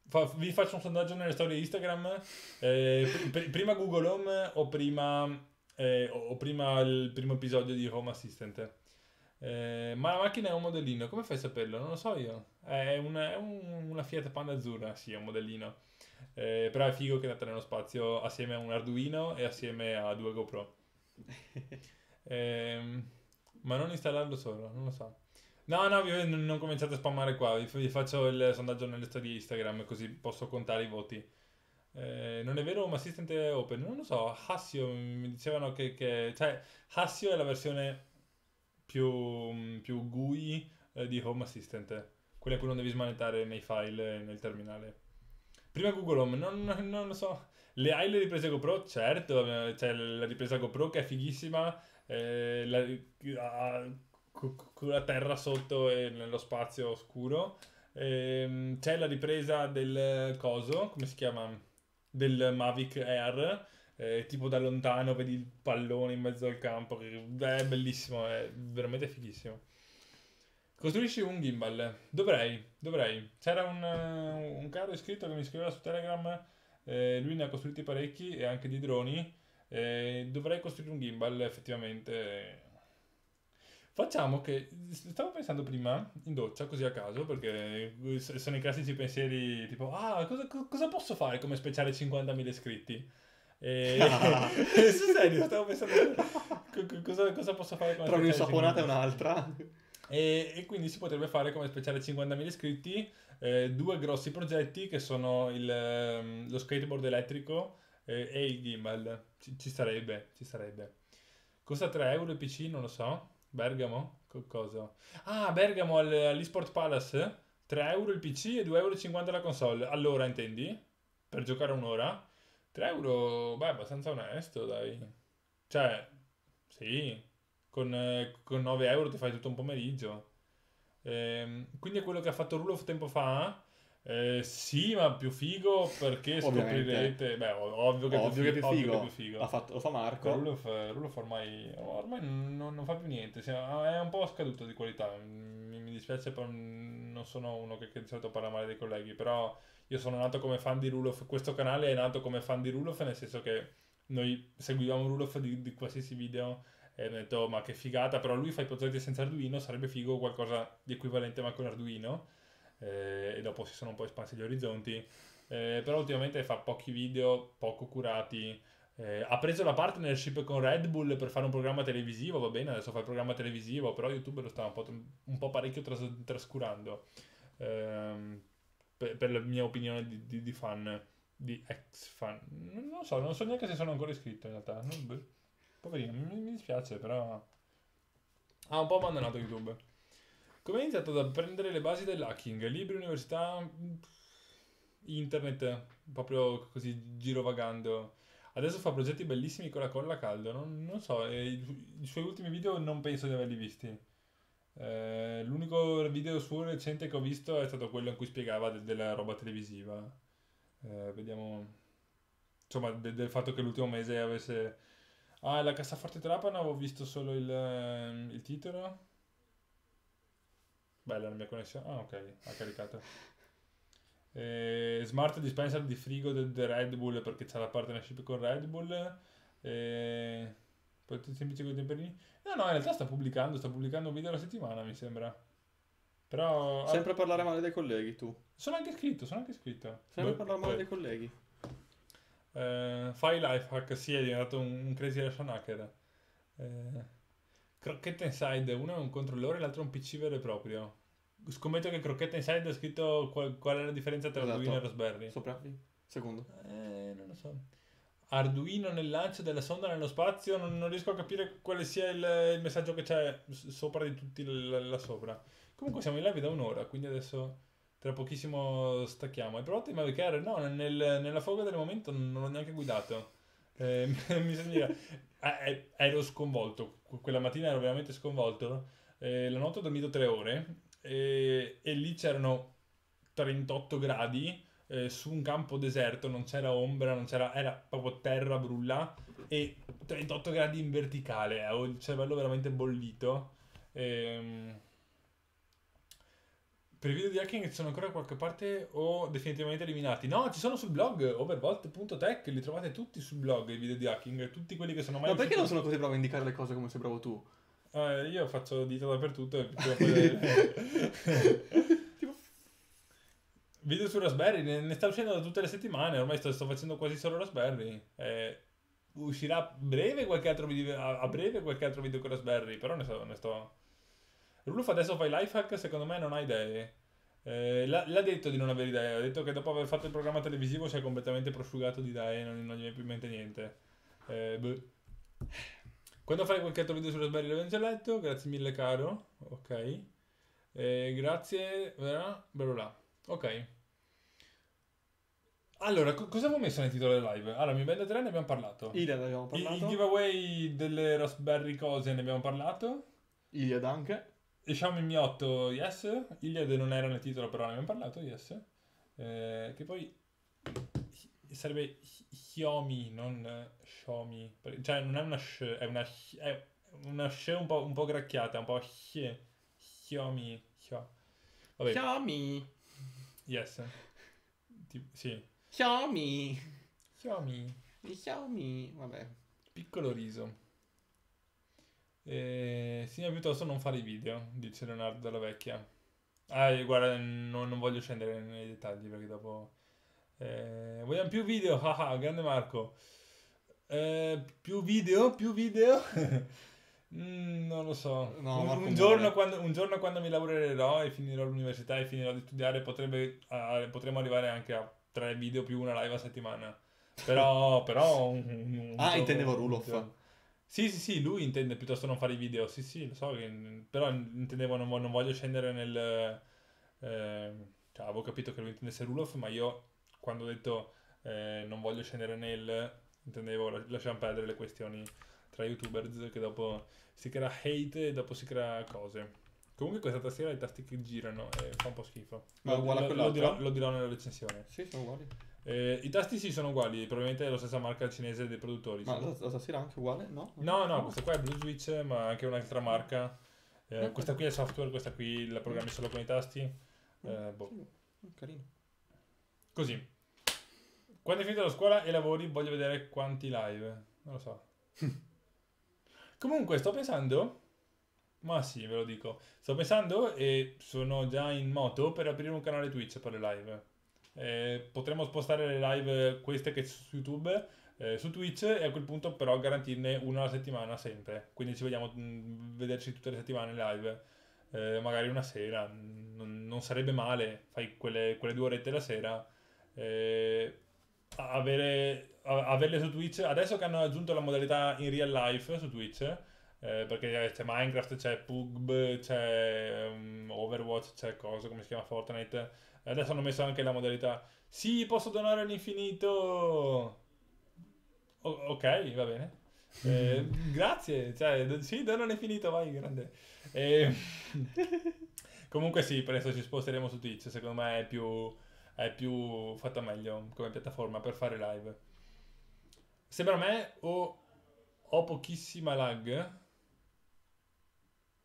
fa- vi faccio un sondaggio nelle storie Instagram? Eh, pr- pr- prima Google Home o prima, eh, o prima il primo episodio di Home Assistant? Eh, ma la macchina è un modellino, come fai a saperlo? Non lo so io. È, un- è un- una Fiat Panda azzurra, sì, è un modellino. Eh, però è figo che è andata nello spazio assieme a un Arduino e assieme a due GoPro. (laughs) Ehm, ma non installarlo solo, non lo so. No, no, vi- non, non cominciate a spammare qua, vi, faccio il sondaggio nelle storie Instagram così posso contare i voti. Eh, non è vero Home Assistant è open? Non lo so, Hassio mi dicevano che, che- cioè Hassio è la versione più, più GUI eh, di Home Assistant, quella in cui non devi smanettare nei file eh, nel terminale. Prima Google Home, non, non lo so. Le hai le riprese GoPro? Certo, eh, c'è la ripresa GoPro che è fighissima, eh, la- co- con la terra sotto e nello spazio oscuro. Ehm, c'è la ripresa del coso, come si chiama? Del Mavic Air, eh, tipo da lontano vedi il pallone in mezzo al campo, è bellissimo, è veramente fighissimo. Costruisci un gimbal. Dovrei, dovrei. C'era un, eh, un caro iscritto che mi scriveva su Telegram, eh, lui ne ha costruiti parecchi e anche di droni. Eh, dovrei costruire un gimbal effettivamente. Facciamo che stavo pensando prima in doccia così a caso perché sono i classici pensieri tipo ah cosa, cosa posso fare come speciale 50.000 iscritti e... (laughs) (laughs) su serio stavo pensando cosa, cosa posso fare come tra un'insaponata e un'altra e, e, quindi si potrebbe fare come speciale 50.000 iscritti eh, due grossi progetti che sono il, ehm, lo skateboard elettrico eh, e il gimbal. Ci, ci, sarebbe, ci sarebbe. Costa 3 euro il PC? Non lo so. Bergamo? Cosa? Ah, Bergamo all'eSport Palace? 3 euro il PC e 2,50 euro la console. Allora, intendi? Per giocare un'ora? 3 euro, beh, abbastanza onesto, dai. Cioè, sì, con, eh, con 9 euro ti fai tutto un pomeriggio. Eh, quindi è quello che ha fatto Rulof tempo fa. Eh, sì, ma più figo perché scoprirete. Beh, ovvio che, ovvio più, che, più figo. Che più figo. Ha fatto, lo fa Marco. Rulof, Rulof ormai, ormai non, non, fa più niente. È un po' scaduto di qualità. Mi, mi dispiace, non sono uno che, che di solito parla male dei colleghi. Però io sono nato come fan di Rulof. Questo canale è nato come fan di Rulof, nel senso che noi seguivamo Rulof di, di qualsiasi video e ho detto ma che figata, però lui fa i progetti senza Arduino, sarebbe figo qualcosa di equivalente ma con Arduino. Eh, e dopo si sono un po' espansi gli orizzonti, eh, però ultimamente fa pochi video, poco curati, eh, ha preso la partnership con Red Bull per fare un programma televisivo, va bene, adesso fa il programma televisivo, però YouTube lo sta un po', un po parecchio tras- trascurando, ehm, per, per, la mia opinione di, di, di fan, di ex fan, non so, non so neanche se sono ancora iscritto in realtà, non, Poverino, mi, mi dispiace, però... Ha un po' abbandonato YouTube. Come ha iniziato ad apprendere le basi dell'hacking? Libri, università, internet, proprio così girovagando. Adesso fa progetti bellissimi con la colla caldo. Non, non so, i, i, suoi ultimi video non penso di averli visti. Eh, l'unico video suo recente che ho visto è stato quello in cui spiegava de- della roba televisiva. Eh, vediamo. Insomma, de- del fatto che l'ultimo mese avesse Ah, la cassaforte Trapano avevo visto solo il, ehm, il titolo. Bella la mia connessione. Ah, ok, ha caricato. (laughs) Eh, smart dispenser di frigo del de Red Bull perché c'ha la partnership con Red Bull. Eh, semplici con i temperini. No, no, in realtà sta pubblicando, sta pubblicando un video alla settimana, mi sembra. Però... Sempre ah, parlare male dei colleghi, tu. Sono anche iscritto, sono anche iscritto. Sempre Beh, parlare male poi... dei colleghi. Uh, fai Lifehack, sì, è diventato un, un crazy Russian hacker. Uh, Crockett Inside, uno è un controllore, l'altro è un PC vero e proprio. Scommetto che Crockett Inside ha scritto qual, qual, è la differenza tra esatto. Arduino e Raspberry. Sopra, secondo. Eh, non lo so. Arduino nel lancio della sonda nello spazio, non, non riesco a capire quale sia il, il messaggio che c'è sopra di tutti là sopra. Comunque siamo in live da un'ora, quindi adesso tra pochissimo stacchiamo. Hai provato il Mavic Air? No, nel, nella foga del momento non l'ho neanche guidato. Eh, (laughs) mi sembra... eh, ero sconvolto. Quella mattina ero veramente sconvolto. Eh, la notte ho dormito tre ore e, e lì c'erano 38 gradi eh, su un campo deserto, non c'era ombra, non c'era, era proprio terra brulla e 38 gradi in verticale. Ho il cervello veramente bollito. Ehm per i video di hacking ci sono ancora da qualche parte o definitivamente eliminati? No, ci sono sul blog overvolt.tech, li trovate tutti sul blog i video di hacking, tutti quelli che sono mai... Ma perché non sono così bravo a indicare le cose come sei bravo tu? Eh, io faccio dito dappertutto e. (laughs) (laughs) Video su Raspberry, ne, ne, sta uscendo da tutte le settimane, ormai sto, sto facendo quasi solo Raspberry. Eh, uscirà a breve qualche altro video, a, a, breve qualche altro video con Raspberry, però ne sto... Ne sto Ruluf adesso fa i life hack, secondo me non ha idee. Eh, l'ha, l'ha, detto di non avere idee, ha detto che dopo aver fatto il programma televisivo si è completamente prosciugato di idee, non, non gli viene più in mente niente. Eh, boh. Quando fai qualche altro video su Raspberry l'abbiamo già letto, grazie mille caro, ok. Eh, grazie, bla bla ok. Allora, co- cosa avevo messo nel titolo del live? Allora, Mi Band 3 ne abbiamo parlato. Iliad abbiamo parlato. Il, il giveaway delle Raspberry cose ne abbiamo parlato. Iliad anche. Xiaomi Mi 8, yes. Iliad non era nel titolo, però ne abbiamo parlato, yes. Eh, che poi sarebbe Xiaomi, non Xiaomi. Per- Cioè, non è una sh, è una, sh- è una sh un po', un po' gracchiata, un po' xie. Xiaomi. Xia- Vabbè, Xiaomi. yes. Ti- sì. Xiaomi. Xiaomi. Xiaomi. Vabbè. Piccolo riso. Eh, sì, piuttosto non fare i video, dice Leonardo dalla vecchia. Ah, guarda, non, non voglio scendere nei dettagli perché dopo... Eh, vogliamo più video? (laughs) Ah, ah, grande Marco. Eh, più video? Più video? (laughs) Mm, non lo so. No, un, un giorno quando, un giorno quando mi lavorerò e finirò l'università e finirò di studiare, potrebbe, ah, potremmo arrivare anche a tre video più una live a settimana. Però, però un, Ah, intendevo un Rulof. giorno. Sì, sì, sì, lui intende piuttosto non fare i video. Sì, sì, lo so, che- però intendevo non, non voglio scendere nel... eh, cioè, avevo capito che lui intendesse Rulof, ma io quando ho detto eh, non voglio scendere nel... intendevo la- lasciamo perdere le questioni tra youtubers che dopo si crea hate e dopo si crea cose. Comunque questa tastiera ha i tasti che girano e fa un po' schifo. Ma Lo- uguale a lo, lo dirò, lo dirò nella recensione. Sì, sono uguali. Eh, I tasti sì sono uguali, probabilmente è la stessa marca cinese dei produttori. Ma la, la tastiera è anche uguale? No? No, no, questa qua è Blue Switch, ma anche un'altra marca. Eh, Ok. questa qui è software, questa qui la programmi solo con i tasti. Eh, boh. Sì, Carino. Così. Quando è finita la scuola e lavori, voglio vedere quanti live. Non lo so. (laughs) Comunque, sto pensando. Ma sì, ve lo dico. Sto pensando e sono già in moto per aprire un canale Twitch per le live. Eh, potremmo spostare le live, queste che su YouTube, eh, su Twitch e a quel punto però garantirne una alla settimana sempre. Quindi ci vediamo, mh, vederci tutte le settimane live. Eh, magari una sera, mh, non, non sarebbe male. Fai quelle, quelle due orette la sera. eh, avere, a- averle su Twitch. Adesso che hanno aggiunto la modalità in real life su Twitch, eh, perché c'è Minecraft, c'è Pugb, c'è um, Overwatch, c'è cosa, come si chiama Fortnite. Adesso hanno messo anche la modalità. Sì, posso donare all'infinito. O- ok, va bene. (laughs) Eh, grazie, cioè, sì, dono all'infinito, vai, grande. Eh, (laughs) comunque sì, presto ci sposteremo su Twitch, secondo me è più, è più fatta meglio come piattaforma per fare live. Sembra a me o ho pochissima lag.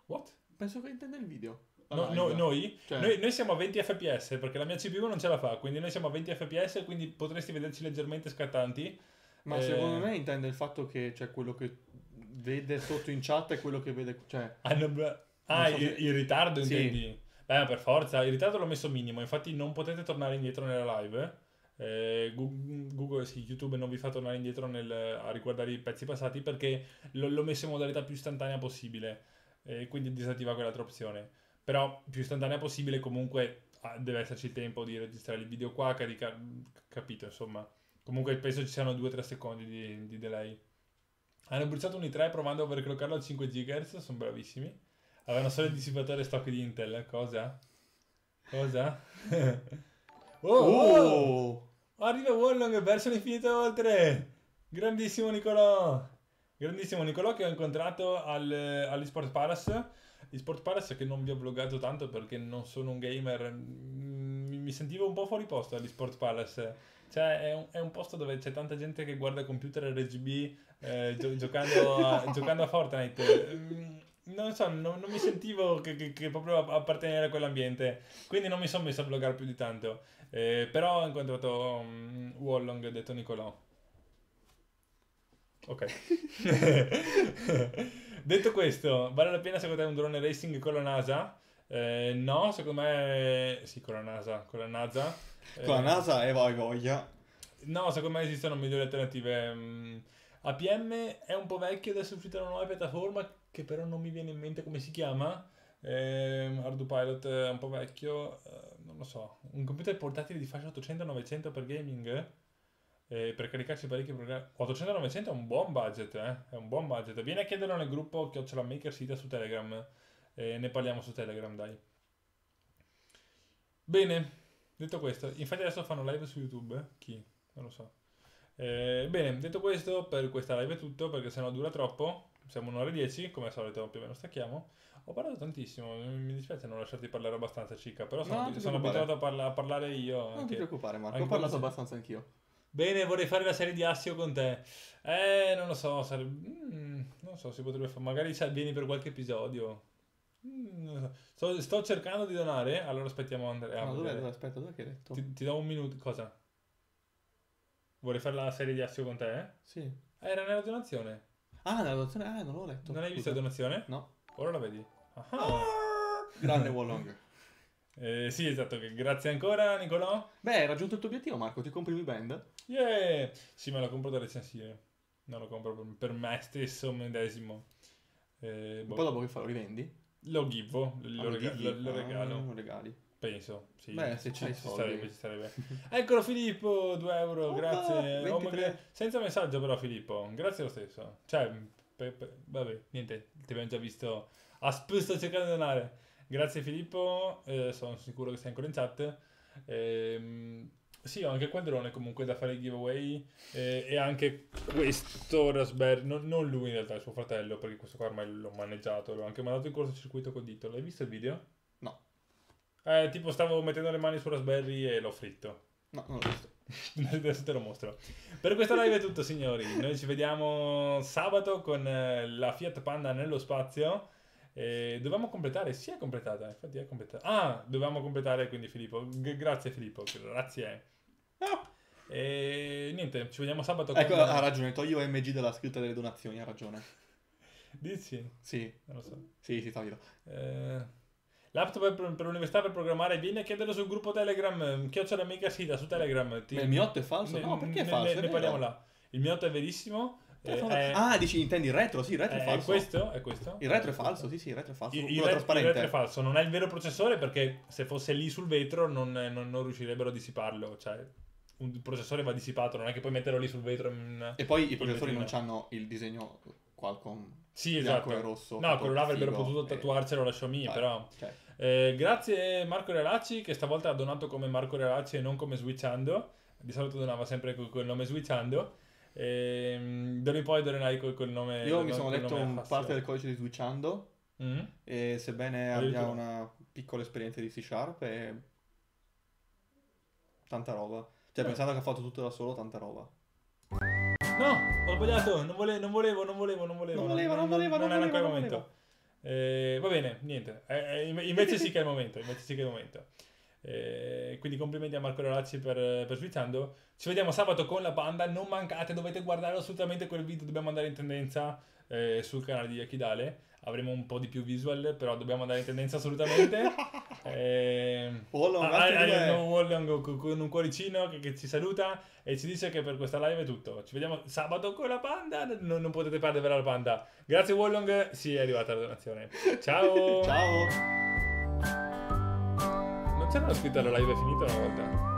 What? Penso che intenda il video. No, no- noi? Cioè- noi? noi siamo a 20 fps perché la mia CPU non ce la fa, quindi noi siamo a 20 fps, quindi potresti vederci leggermente scattanti. Ma Eh, secondo me intende il fatto che c'è quello che vede sotto in chat e quello che vede... Cioè, Hanno ah, Non so il, se- il ritardo Sì. intendi? Beh, per forza, il ritardo l'ho messo minimo, infatti non potete tornare indietro nella live. Eh, Google, sì, YouTube non vi fa tornare indietro nel- a riguardare i pezzi passati perché l'ho, l'ho messo in modalità più istantanea possibile, eh, quindi disattiva quell'altra opzione. Però più istantanea possibile comunque ah, deve esserci il tempo di registrare il video qua, carica- capito insomma. Comunque penso ci siano 2-3 secondi di, di delay. Hanno bruciato un i3 provando a overclockarlo a 5 GHz, sono bravissimi. Avevano solo il dissipatore stock di Intel, cosa? Cosa? (laughs) oh, oh! Oh! Arriva Wallong verso l'infinito oltre! Grandissimo Nicolò! Grandissimo Nicolò che ho incontrato al, all'eSport Palace. L'eSport Palace che non vi ho vloggato tanto perché non sono un gamer. Mm, Mi, sentivo un po' fuori posto all'eSport Palace. Cioè è un, è un posto dove c'è tanta gente che guarda computer RGB eh, gio- giocando, a, (laughs) giocando a Fortnite. Mm, Non so, non, non mi sentivo che, che- che proprio appartenere a quell'ambiente. Quindi non mi sono messo a vloggare più di tanto. Eh, però ho incontrato um, Wallong, detto Nicolò. Ok. (laughs) detto questo, vale la pena secondo te un drone racing con la NASA? Eh, no, secondo me... Sì, con la NASA. Con la NASA. Eh, Con la NASA e vai voglia. No, secondo me esistono migliori alternative. Mm, APM è un po' vecchio, adesso è uscita una nuova piattaforma che però non mi viene in mente come si chiama. Ehm, Ardu Pilot è un po' vecchio, eh, non lo so. Un computer portatile di fascia 800-900 per gaming? Eh, per caricarci parecchi programmi. 800-900 è un buon budget, eh? È un buon budget. Vieni a chiederlo nel gruppo Chiocciola Maker Sita su Telegram. E ne parliamo su Telegram, dai. Bene, detto questo, infatti adesso fanno live su YouTube. eh? Chi? Non lo so. Eh, bene, detto questo, per questa live è tutto, perché sennò dura troppo. Siamo un'ora e dieci, come al solito più o meno stacchiamo. Ho parlato tantissimo, mi dispiace non lasciarti parlare abbastanza, Cica, però sono, No, sono abituato a, parla- a parlare io. Non anche- ti preoccupare Marco, ho parlato quando- abbastanza anch'io. Bene, vorrei fare la serie di Assio con te. Eh, non lo so, sarebbe... mm, non so, si potrebbe fare. Magari vieni per qualche episodio. Mm, so. Sto, sto cercando di donare, allora aspettiamo Andrea. No, dov'è, dov'è? Aspetta, dov'è che hai detto? Ti, ti do un minuto. Cosa? Vorrei fare la serie di Assio con te? Eh? Sì. Ah, era nella donazione. Ah, nella donazione? Ah, non l'ho letto. Non hai visto la Scusa. donazione? No. Ora la vedi. Ah. Grande Wallong. Eh, sì, esatto. Grazie ancora, Nicolò. Beh, hai raggiunto il tuo obiettivo, Marco. Ti compri il band? Yeah! Sì, me lo compro da recensire. Non lo compro per, me stesso medesimo. Eh, boh. Poi dopo che fa? Lo rivendi? Lo givo, lo, Ah, rega- lo- lo Ah, regalo. lo regali. Penso, sì. Beh, se ci, ci soldi. starebbe, ci starebbe. Eccolo Filippo, 2 euro, Oh, grazie. Oh, ma 23. che- senza messaggio però Filippo, grazie lo stesso. Cioè, pe- pe- vabbè, niente, ti abbiamo già visto. A sp- sto cercando di donare. Grazie Filippo, eh, sono sicuro che sei ancora in chat. Ehm, sì, ho anche quel drone comunque da fare i giveaway eh, e anche questo Raspberry, non, non lui in realtà, è suo fratello, perché questo qua ormai l'ho maneggiato, l'ho anche mandato in cortocircuito col dito. L'hai visto il video? No. Eh, tipo stavo mettendo le mani su Raspberry e l'ho fritto. No, non l'ho visto. (laughs) Adesso te lo mostro. Per questa live è tutto, signori. Noi ci vediamo sabato con eh, la Fiat Panda nello spazio. E dovevamo completare, sì è completata, infatti è completata. Ah, dovevamo completare quindi Filippo. G- grazie Filippo, grazie. E niente, ci vediamo sabato Ecco, con... ha ragione. Togli OMG dalla scritta delle donazioni, ha ragione. Dici? Sì, Non lo so. sì, sì, toglilo. Eh, laptop per, per l'università per programmare, vieni a chiederlo sul gruppo Telegram, chiocciola mica sita su Telegram. Ti- Ma il mio 8 è falso? Ne- No, perché è ne- falso? Ne, ne vero. parliamo là. Il mio 8 è verissimo. Eh, è, Ah, dici, intendi il retro? Sì, il retro è è falso. questo? È questo? Il retro è falso, sì, sì, il retro è falso. Il, il Quello re- trasparente. il retro è falso, non è il vero processore perché se fosse lì sul vetro non, non- non riuscirebbero a dissiparlo. Cioè, un processore va dissipato, non è che puoi metterlo lì sul vetro. in- E poi i processori non vetrina. hanno il disegno Qualcomm Sì, esatto. e rosso. No, quello là avrebbero potuto e- tatuarcelo la Xiaomi, Vai, però... cioè, Eh, grazie Marco Relacci che stavolta ha donato come Marco Relacci e non come Switchando. Di solito donava sempre col, col nome Switchando. Ehm, D'ora in poi donerai col, col nome Io mi sono letto un parte del codice di Switchando Mm? e sebbene abbia una piccola esperienza di C Sharp è tanta roba. Cioè, Eh. pensando che ha fatto tutto da solo, tanta roba. No, ho sbagliato, non volevo, non volevo, non volevo, non volevo. Non voleva, non voleva, non era voleva, ancora il non momento. Eh, va bene, niente. Eh, eh, inve- invece sì che è il momento, invece sì che è il momento. Eh, quindi complimenti a Marco Relacci per, per Switchando. Ci vediamo sabato con la banda. Non mancate, dovete guardare assolutamente quel video. Dobbiamo andare in tendenza eh, sul canale di Yakidale. Avremo un po' di più visual, però dobbiamo andare in tendenza assolutamente. (laughs) Eh, con un cuoricino che, che ci saluta e ci dice che per questa live è tutto. Ci vediamo sabato con la panda. Non, non potete perdere la panda. Grazie Wallong, sì, è arrivata la donazione. Ciao. (laughs) Ciao! Non c'era scritto la live è finita una volta?